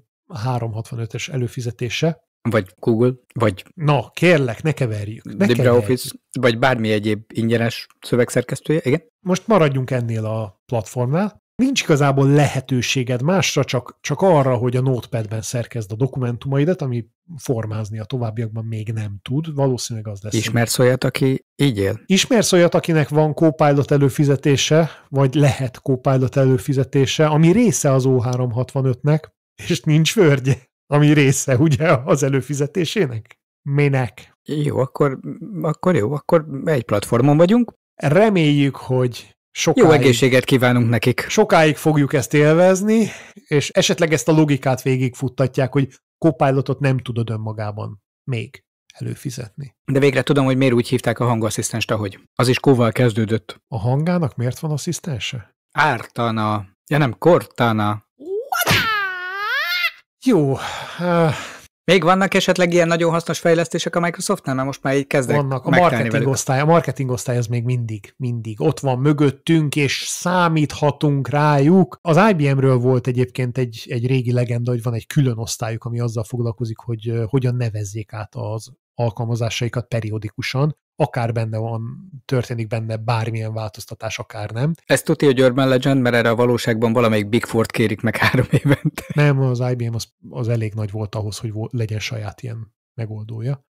[SPEAKER 1] 365-es előfizetése.
[SPEAKER 2] Vagy Google, vagy
[SPEAKER 1] Na, kérlek, ne keverjük. Ne.
[SPEAKER 2] LibreOffice, vagy bármi egyéb ingyenes szövegszerkesztője, igen?
[SPEAKER 1] Most maradjunk ennél a platformnál. Nincs igazából lehetőséged másra, csak, csak arra, hogy a Notepadben szerkezd a dokumentumaidat, ami formázni a továbbiakban még nem tud. Valószínűleg az lesz.
[SPEAKER 2] Ismersz olyat, aki így él?
[SPEAKER 1] Ismersz olyat, akinek van Copilot előfizetése, vagy lehet Copilot előfizetése, ami része az O365-nek, és nincs vörgye, ami része ugye az előfizetésének? Minek?
[SPEAKER 2] Jó, akkor, akkor jó, akkor egy platformon vagyunk.
[SPEAKER 1] Reméljük, hogy sokáig,
[SPEAKER 2] Jó egészséget kívánunk nekik.
[SPEAKER 1] sokáig fogjuk ezt élvezni, és esetleg ezt a logikát végigfuttatják, hogy Copilotot nem tudod önmagában még előfizetni.
[SPEAKER 2] De végre tudom, hogy miért úgy hívták a hangasszisztenst, ahogy. Az is kóval kezdődött.
[SPEAKER 1] A hangának miért van asszisztense?
[SPEAKER 2] Ártana. Ja nem, Cortana.
[SPEAKER 1] Jó,
[SPEAKER 2] Még vannak esetleg ilyen nagyon hasznos fejlesztések a Microsoftnál, mert most már így kezdek
[SPEAKER 1] vannak. A marketing
[SPEAKER 2] velük.
[SPEAKER 1] osztály, a marketing osztály az még mindig, mindig ott van mögöttünk, és számíthatunk rájuk. Az IBM-ről volt egyébként egy, egy régi legenda, hogy van egy külön osztályuk, ami azzal foglalkozik, hogy hogyan nevezzék át az alkalmazásaikat periódikusan, akár benne van, történik benne bármilyen változtatás, akár nem.
[SPEAKER 2] Ez tudja, hogy Urban Legend, mert erre a valóságban valamelyik Big Four kérik meg három évente.
[SPEAKER 1] Nem, az IBM az, az elég nagy volt ahhoz, hogy legyen saját ilyen megoldója.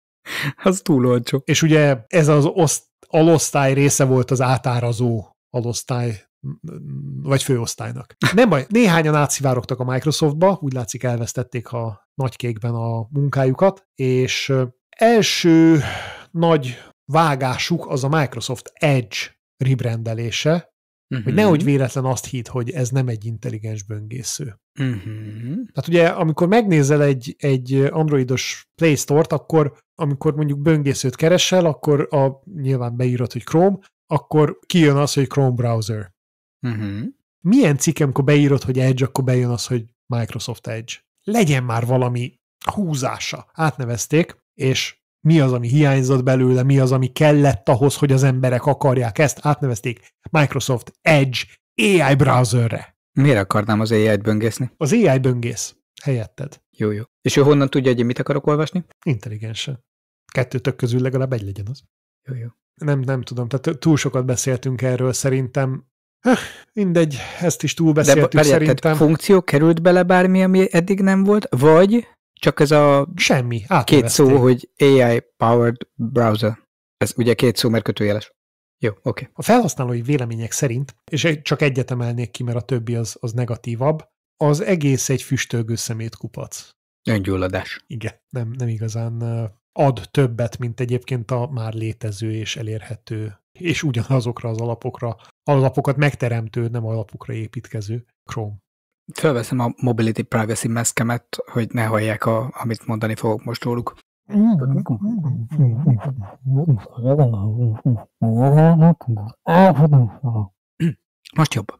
[SPEAKER 2] Az túl olcsó.
[SPEAKER 1] És ugye ez az oszt, alosztály része volt az átárazó alosztály, vagy főosztálynak. Nem baj, néhányan átszivárogtak a Microsoftba, úgy látszik elvesztették a nagykékben a munkájukat, és első nagy vágásuk az a Microsoft Edge rebrandelése,
[SPEAKER 2] Uh-huh.
[SPEAKER 1] hogy nehogy véletlen azt hitt, hogy ez nem egy intelligens böngésző.
[SPEAKER 2] Uh-huh.
[SPEAKER 1] Tehát ugye, amikor megnézel egy, egy androidos Play Store-t, akkor amikor mondjuk böngészőt keresel, akkor a, nyilván beírod, hogy Chrome, akkor kijön az, hogy Chrome browser.
[SPEAKER 2] Uh-huh.
[SPEAKER 1] Milyen cikk, amikor beírod, hogy Edge, akkor bejön az, hogy Microsoft Edge. Legyen már valami húzása. Átnevezték, és mi az, ami hiányzott belőle, mi az, ami kellett ahhoz, hogy az emberek akarják ezt, átnevezték Microsoft Edge AI browserre.
[SPEAKER 2] Miért akarnám az AI-t böngészni?
[SPEAKER 1] Az AI böngész helyetted.
[SPEAKER 2] Jó, jó. És ő honnan tudja, hogy én mit akarok olvasni?
[SPEAKER 1] Intelligensen. Kettőtök közül legalább egy legyen az.
[SPEAKER 2] Jó, jó.
[SPEAKER 1] Nem, nem tudom, tehát túl sokat beszéltünk erről szerintem. Höh, mindegy, ezt is túl
[SPEAKER 2] De
[SPEAKER 1] beszéltük
[SPEAKER 2] várjál,
[SPEAKER 1] szerintem.
[SPEAKER 2] tehát funkció került bele bármi, ami eddig nem volt, vagy csak ez a
[SPEAKER 1] Semmi,
[SPEAKER 2] két szó, hogy AI powered browser. Ez ugye két szó, mert kötőjeles. Jó, oké.
[SPEAKER 1] A felhasználói vélemények szerint, és csak egyet emelnék ki, mert a többi az, az negatívabb, az egész egy füstölgő szemétkupac.
[SPEAKER 2] Öngyulladás.
[SPEAKER 1] Igen, nem, nem igazán ad többet, mint egyébként a már létező és elérhető, és ugyanazokra az alapokra, alapokat megteremtő, nem alapokra építkező Chrome.
[SPEAKER 2] Fölveszem a Mobility Privacy meszkemet, hogy ne hallják, a, amit mondani fogok most róluk. Most jobb.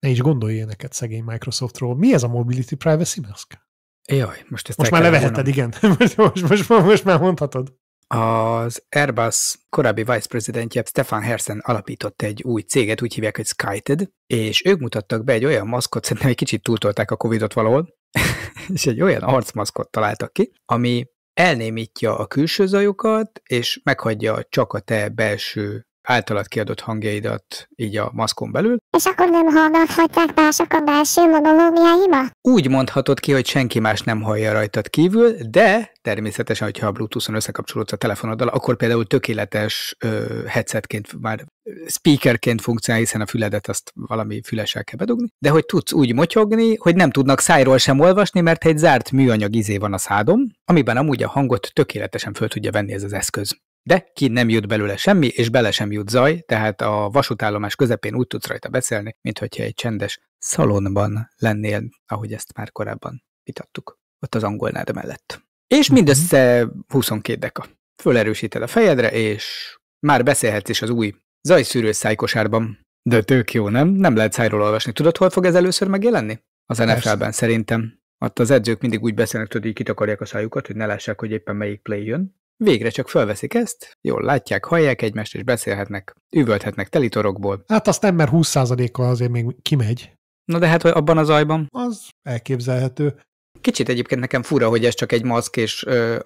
[SPEAKER 1] Ne is gondolj ilyeneket szegény Microsoftról. Mi ez a Mobility Privacy Mask?
[SPEAKER 2] Jaj, most ezt
[SPEAKER 1] Most már leveheted, igen. Most, most, most, most már mondhatod.
[SPEAKER 2] Az Airbus korábbi vice presidentje Stefan Hersen alapított egy új céget, úgy hívják, hogy Skyted, és ők mutattak be egy olyan maszkot, szerintem egy kicsit túltolták a Covidot valahol, és egy olyan arcmaszkot találtak ki, ami elnémítja a külső zajokat, és meghagyja csak a te belső általad kiadott hangjaidat így a maszkon belül.
[SPEAKER 3] És akkor nem hallgathatják mások a belső monológiáiba?
[SPEAKER 2] Úgy mondhatod ki, hogy senki más nem hallja rajtad kívül, de természetesen, hogyha a Bluetooth-on összekapcsolódsz a telefonoddal, akkor például tökéletes ö, headsetként, már speakerként funkcionál, hiszen a füledet azt valami fülessel kell bedugni, de hogy tudsz úgy motyogni, hogy nem tudnak szájról sem olvasni, mert egy zárt műanyag izé van a szádom, amiben amúgy a hangot tökéletesen föl tudja venni ez az eszköz. De ki nem jut belőle semmi, és bele sem jut zaj, tehát a vasútállomás közepén úgy tudsz rajta beszélni, mint hogyha egy csendes szalonban lennél, ahogy ezt már korábban vitattuk, ott az angol náda mellett. És mindössze 22 deka. Fölerősíted a fejedre, és már beszélhetsz is az új zajszűrő szájkosárban. De tök jó, nem? Nem lehet szájról olvasni. Tudod, hol fog ez először megjelenni? Az NFL-ben szerintem. Ott az edzők mindig úgy beszélnek, tudod, így kitakarják a szájukat, hogy ne lássák, hogy éppen melyik play jön. Végre csak felveszik ezt, jól látják, hallják egymást, és beszélhetnek, üvölthetnek telitorokból.
[SPEAKER 1] Hát azt nem, mert 20%-kal azért még kimegy.
[SPEAKER 2] Na de hát hogy abban az ajban.
[SPEAKER 1] Az elképzelhető.
[SPEAKER 2] Kicsit egyébként nekem fura, hogy ez csak egy maszk, és ö,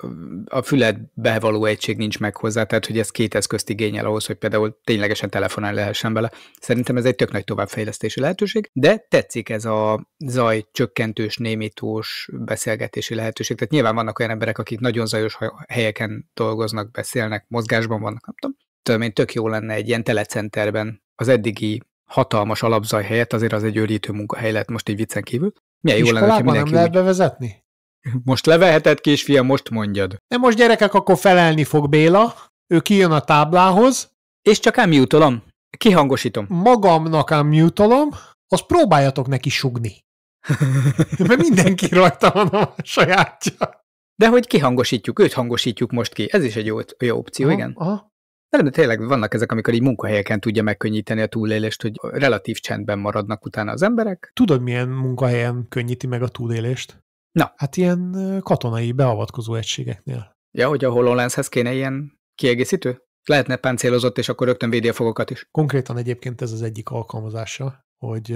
[SPEAKER 2] a füledbe való egység nincs meg hozzá, tehát hogy ez két eszközt igényel ahhoz, hogy például ténylegesen telefonálni lehessen vele. Szerintem ez egy tök nagy továbbfejlesztési lehetőség, de tetszik ez a zaj csökkentős, némítós beszélgetési lehetőség. Tehát nyilván vannak olyan emberek, akik nagyon zajos helyeken dolgoznak, beszélnek, mozgásban vannak, nem tudom. Tudom tök jó lenne egy ilyen telecenterben az eddigi hatalmas alapzaj helyett, azért az egy őrítő munkahely lett most így viccen kívül. Milyen jó lenne, ha
[SPEAKER 1] Iskolában nem
[SPEAKER 2] mindenki
[SPEAKER 1] lehet bevezetni?
[SPEAKER 2] Most leveheted, kisfiam, most mondjad.
[SPEAKER 1] Nem most gyerekek, akkor felelni fog Béla, ő kijön a táblához,
[SPEAKER 2] És csak ám jutolom. Kihangosítom.
[SPEAKER 1] magamnak ám mutolom, azt próbáljatok neki sugni. Mert mindenki rajta van a sajátja.
[SPEAKER 2] De hogy kihangosítjuk, őt hangosítjuk most ki. Ez is egy jó, jó opció,
[SPEAKER 1] Aha,
[SPEAKER 2] igen.
[SPEAKER 1] Aha.
[SPEAKER 2] De, de tényleg vannak ezek, amikor így munkahelyeken tudja megkönnyíteni a túlélést, hogy relatív csendben maradnak utána az emberek.
[SPEAKER 1] Tudod, milyen munkahelyen könnyíti meg a túlélést?
[SPEAKER 2] Na.
[SPEAKER 1] Hát ilyen katonai beavatkozó egységeknél.
[SPEAKER 2] Ja, hogy a HoloLenshez kéne ilyen kiegészítő? Lehetne páncélozott, és akkor rögtön védi a fogokat is.
[SPEAKER 1] Konkrétan egyébként ez az egyik alkalmazása, hogy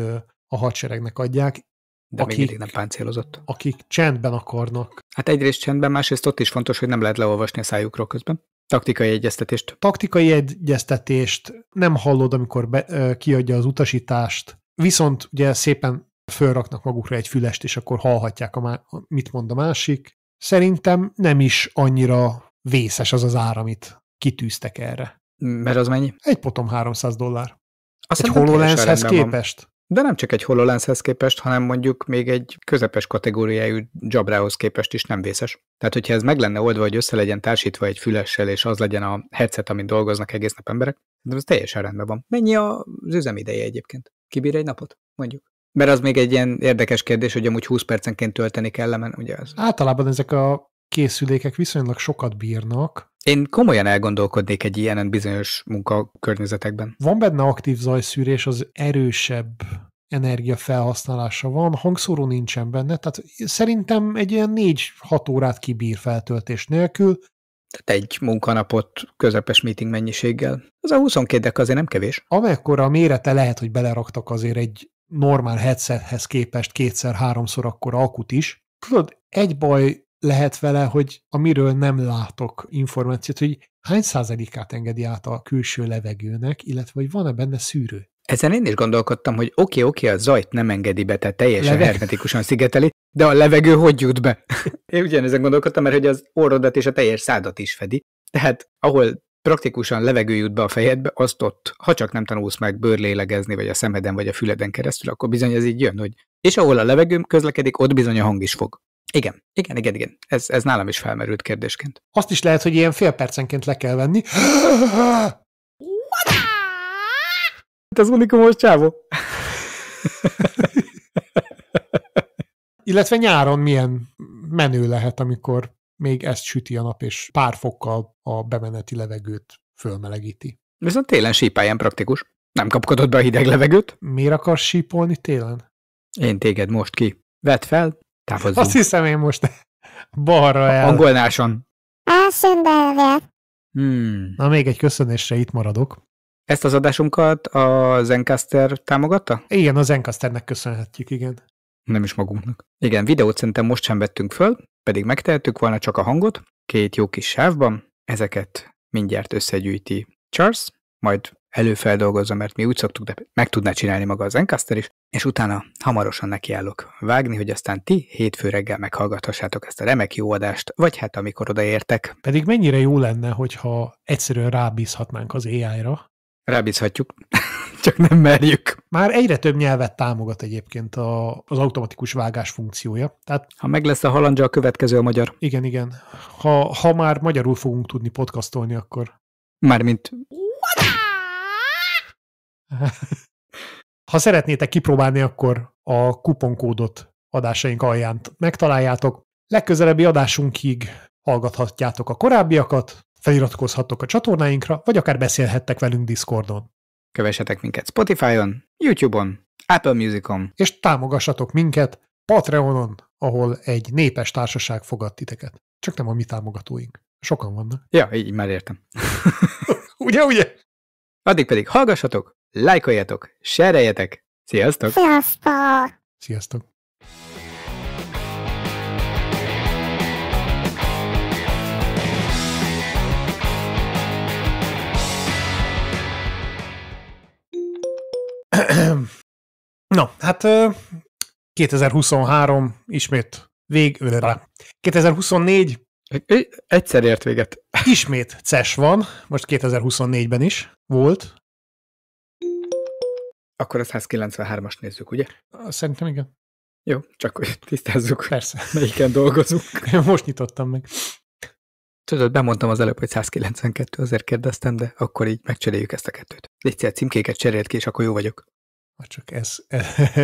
[SPEAKER 1] a hadseregnek adják,
[SPEAKER 2] De még
[SPEAKER 1] Akik-
[SPEAKER 2] mindig nem páncélozott.
[SPEAKER 1] akik csendben akarnak
[SPEAKER 2] Hát egyrészt csendben, másrészt ott is fontos, hogy nem lehet leolvasni a szájukról közben. Taktikai egyeztetést.
[SPEAKER 1] taktikai egyeztetést, nem hallod, amikor be, ö, kiadja az utasítást, viszont ugye szépen fölraknak magukra egy fülest, és akkor hallhatják, a má- mit mond a másik. Szerintem nem is annyira vészes az az ár, amit kitűztek erre.
[SPEAKER 2] Mert az mennyi?
[SPEAKER 1] Egy potom 300 dollár.
[SPEAKER 2] Azt
[SPEAKER 1] Egy HoloLenshez képest.
[SPEAKER 2] De nem csak egy HoloLenshez képest, hanem mondjuk még egy közepes kategóriájú Jabrához képest is nem vészes. Tehát, hogyha ez meg lenne oldva, hogy össze legyen társítva egy fülessel, és az legyen a headset, amin dolgoznak egész nap emberek, de ez teljesen rendben van. Mennyi az üzemideje egyébként? Kibír egy napot? Mondjuk. Mert az még egy ilyen érdekes kérdés, hogy amúgy 20 percenként tölteni kell, mert ugye az.
[SPEAKER 1] Általában ezek a készülékek viszonylag sokat bírnak.
[SPEAKER 2] Én komolyan elgondolkodnék egy ilyenen bizonyos munkakörnyezetekben.
[SPEAKER 1] Van benne aktív zajszűrés, az erősebb energiafelhasználása van, hangszóró nincsen benne, tehát szerintem egy ilyen 4-6 órát kibír feltöltés nélkül,
[SPEAKER 2] Tehát egy munkanapot közepes meeting mennyiséggel. Az a 22 dek azért nem kevés.
[SPEAKER 1] amekkora a mérete lehet, hogy beleraktak azért egy normál headsethez képest kétszer-háromszor akkora akut is. Tudod, egy baj lehet vele, hogy amiről nem látok információt, hogy hány százalékát engedi át a külső levegőnek, illetve hogy van-e benne szűrő.
[SPEAKER 2] Ezen én is gondolkodtam, hogy oké, okay, oké, okay, a zajt nem engedi be, tehát teljesen
[SPEAKER 1] Leveg-
[SPEAKER 2] hermetikusan szigeteli, de a levegő hogy jut be? én ugyanezen gondolkodtam, mert hogy az orrodat és a teljes szádat is fedi. Tehát ahol praktikusan levegő jut be a fejedbe, azt ott, ha csak nem tanulsz meg bőrlélegezni, vagy a szemeden, vagy a füleden keresztül, akkor bizony ez így jön, hogy és ahol a levegőm közlekedik, ott bizony a hang is fog. Igen, igen, igen, igen. Ez, ez nálam is felmerült kérdésként.
[SPEAKER 1] Azt is lehet, hogy ilyen fél percenként le kell venni.
[SPEAKER 2] Ez unikumos csávó.
[SPEAKER 1] Illetve nyáron milyen menő lehet, amikor még ezt süti a nap, és pár fokkal a bemeneti levegőt fölmelegíti.
[SPEAKER 2] Viszont télen sípáján praktikus. Nem kapkodod be a hideg levegőt.
[SPEAKER 1] Miért akarsz sípolni télen?
[SPEAKER 2] Én téged most ki. Vedd fel, távozzunk.
[SPEAKER 1] Azt hiszem én most balra el.
[SPEAKER 2] Angolnáson. Hmm.
[SPEAKER 1] Na még egy köszönésre itt maradok.
[SPEAKER 2] Ezt az adásunkat a Zencaster támogatta?
[SPEAKER 1] Igen, az Encasternek köszönhetjük, igen.
[SPEAKER 2] Nem is magunknak. Igen, videót szerintem most sem vettünk föl, pedig megtehettük volna csak a hangot, két jó kis sávban. Ezeket mindjárt összegyűjti Charles, majd előfeldolgozza, mert mi úgy szoktuk, de meg tudná csinálni maga az Encaster is, és utána hamarosan nekiállok vágni, hogy aztán ti hétfő reggel meghallgathassátok ezt a remek jó adást, vagy hát amikor odaértek,
[SPEAKER 1] Pedig mennyire jó lenne, hogyha egyszerűen rábízhatnánk az AI-ra.
[SPEAKER 2] rábízhatjuk, csak nem merjük.
[SPEAKER 1] Már egyre több nyelvet támogat egyébként a, az automatikus vágás funkciója. Tehát
[SPEAKER 2] Ha meg lesz a halandja, a következő a magyar.
[SPEAKER 1] igen, igen. Ha, ha már magyarul fogunk tudni podcastolni, akkor
[SPEAKER 2] Mármint
[SPEAKER 1] ha szeretnétek kipróbálni, akkor a kuponkódot adásaink alján megtaláljátok. Legközelebbi adásunkig hallgathatjátok a korábbiakat, feliratkozhattok a csatornáinkra, vagy akár beszélhettek velünk Discordon.
[SPEAKER 2] kövessetek minket Spotify-on, YouTube-on, Apple Music-on,
[SPEAKER 1] És támogassatok minket Patreonon, ahol egy népes társaság fogad titeket. Csak nem a mi támogatóink. Sokan vannak.
[SPEAKER 2] Ja, így már értem.
[SPEAKER 1] Ugye, ugye?
[SPEAKER 2] Addig pedig hallgassatok, lájkoljatok, sereljetek. Sziasztok!
[SPEAKER 3] Sziasztok!
[SPEAKER 1] Sziasztok! Na, hát ö, 2023 ismét vég... 2024
[SPEAKER 2] Ö, ö, Egyszer ért véget.
[SPEAKER 1] ismét CES van, most 2024-ben is volt.
[SPEAKER 2] Akkor a 193-as nézzük, ugye?
[SPEAKER 1] Szerintem igen.
[SPEAKER 2] Jó, csak hogy tisztázzuk,
[SPEAKER 1] Persze.
[SPEAKER 2] melyiken dolgozunk.
[SPEAKER 1] Most nyitottam meg.
[SPEAKER 2] Tudod, bemondtam az előbb, hogy 192, azért kérdeztem, de akkor így megcseréljük ezt a kettőt. Légy szíves, címkéket cserélt ki, és akkor jó vagyok.
[SPEAKER 1] Ha csak ez,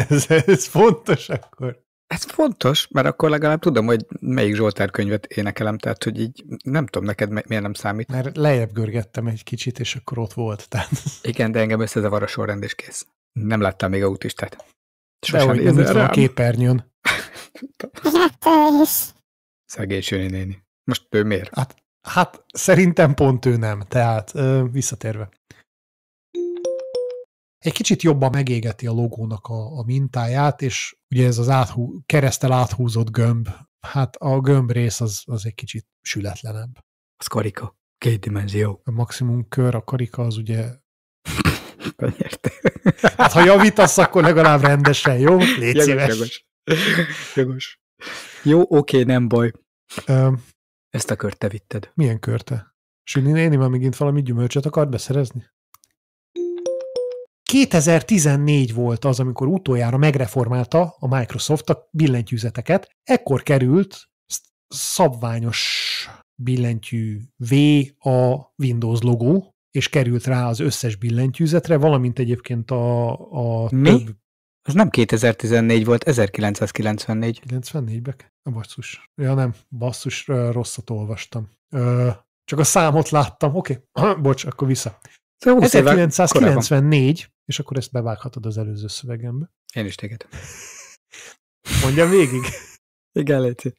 [SPEAKER 1] ez, ez fontos akkor.
[SPEAKER 2] Ez fontos, mert akkor legalább tudom, hogy melyik Zsoltár könyvet énekelem, tehát hogy így nem tudom neked mi- miért nem számít.
[SPEAKER 1] Mert lejjebb görgettem egy kicsit, és akkor ott volt. Tehát,
[SPEAKER 2] Igen, de engem összezavar a sorrend és kész. Nem láttam még autistát.
[SPEAKER 1] de
[SPEAKER 2] Sosem
[SPEAKER 1] hogy nem
[SPEAKER 2] rám.
[SPEAKER 1] képernyőn.
[SPEAKER 2] Szegény néni. Most ő miért?
[SPEAKER 1] Hát, hát szerintem pont ő nem. Tehát ö, visszatérve. Egy kicsit jobban megégeti a logónak a, a mintáját, és ugye ez az áthú, keresztel áthúzott gömb, hát a gömb rész az, az egy kicsit sületlenebb.
[SPEAKER 2] Az karika. Két dimenzió.
[SPEAKER 1] A maximum kör, a karika az ugye,
[SPEAKER 2] Érte.
[SPEAKER 1] Hát ha javítasz, akkor legalább rendesen, jó? Légy
[SPEAKER 2] Jogos,
[SPEAKER 1] szíves.
[SPEAKER 2] jogos. Jogos. Jó, oké, nem baj.
[SPEAKER 1] Ö,
[SPEAKER 2] Ezt a kört te vitted.
[SPEAKER 1] milyen körte? Süni néni már megint valami gyümölcsöt akart beszerezni? 2014 volt az, amikor utoljára megreformálta a Microsoft a billentyűzeteket. Ekkor került sz- szabványos billentyű V a Windows logó, és került rá az összes billentyűzetre, valamint egyébként a, a
[SPEAKER 2] Mi?
[SPEAKER 1] több
[SPEAKER 2] Az nem 2014 volt, 1994.
[SPEAKER 1] 94-be? A basszus. Ja nem, basszus, rosszat olvastam. Ö, csak a számot láttam. Oké, okay. bocs, akkor vissza.
[SPEAKER 2] Szóval 20 évvel korábban.
[SPEAKER 1] 1994, és akkor ezt bevághatod az előző szövegembe.
[SPEAKER 2] Én is téged.
[SPEAKER 1] Mondjam végig.
[SPEAKER 2] Igen, Léci.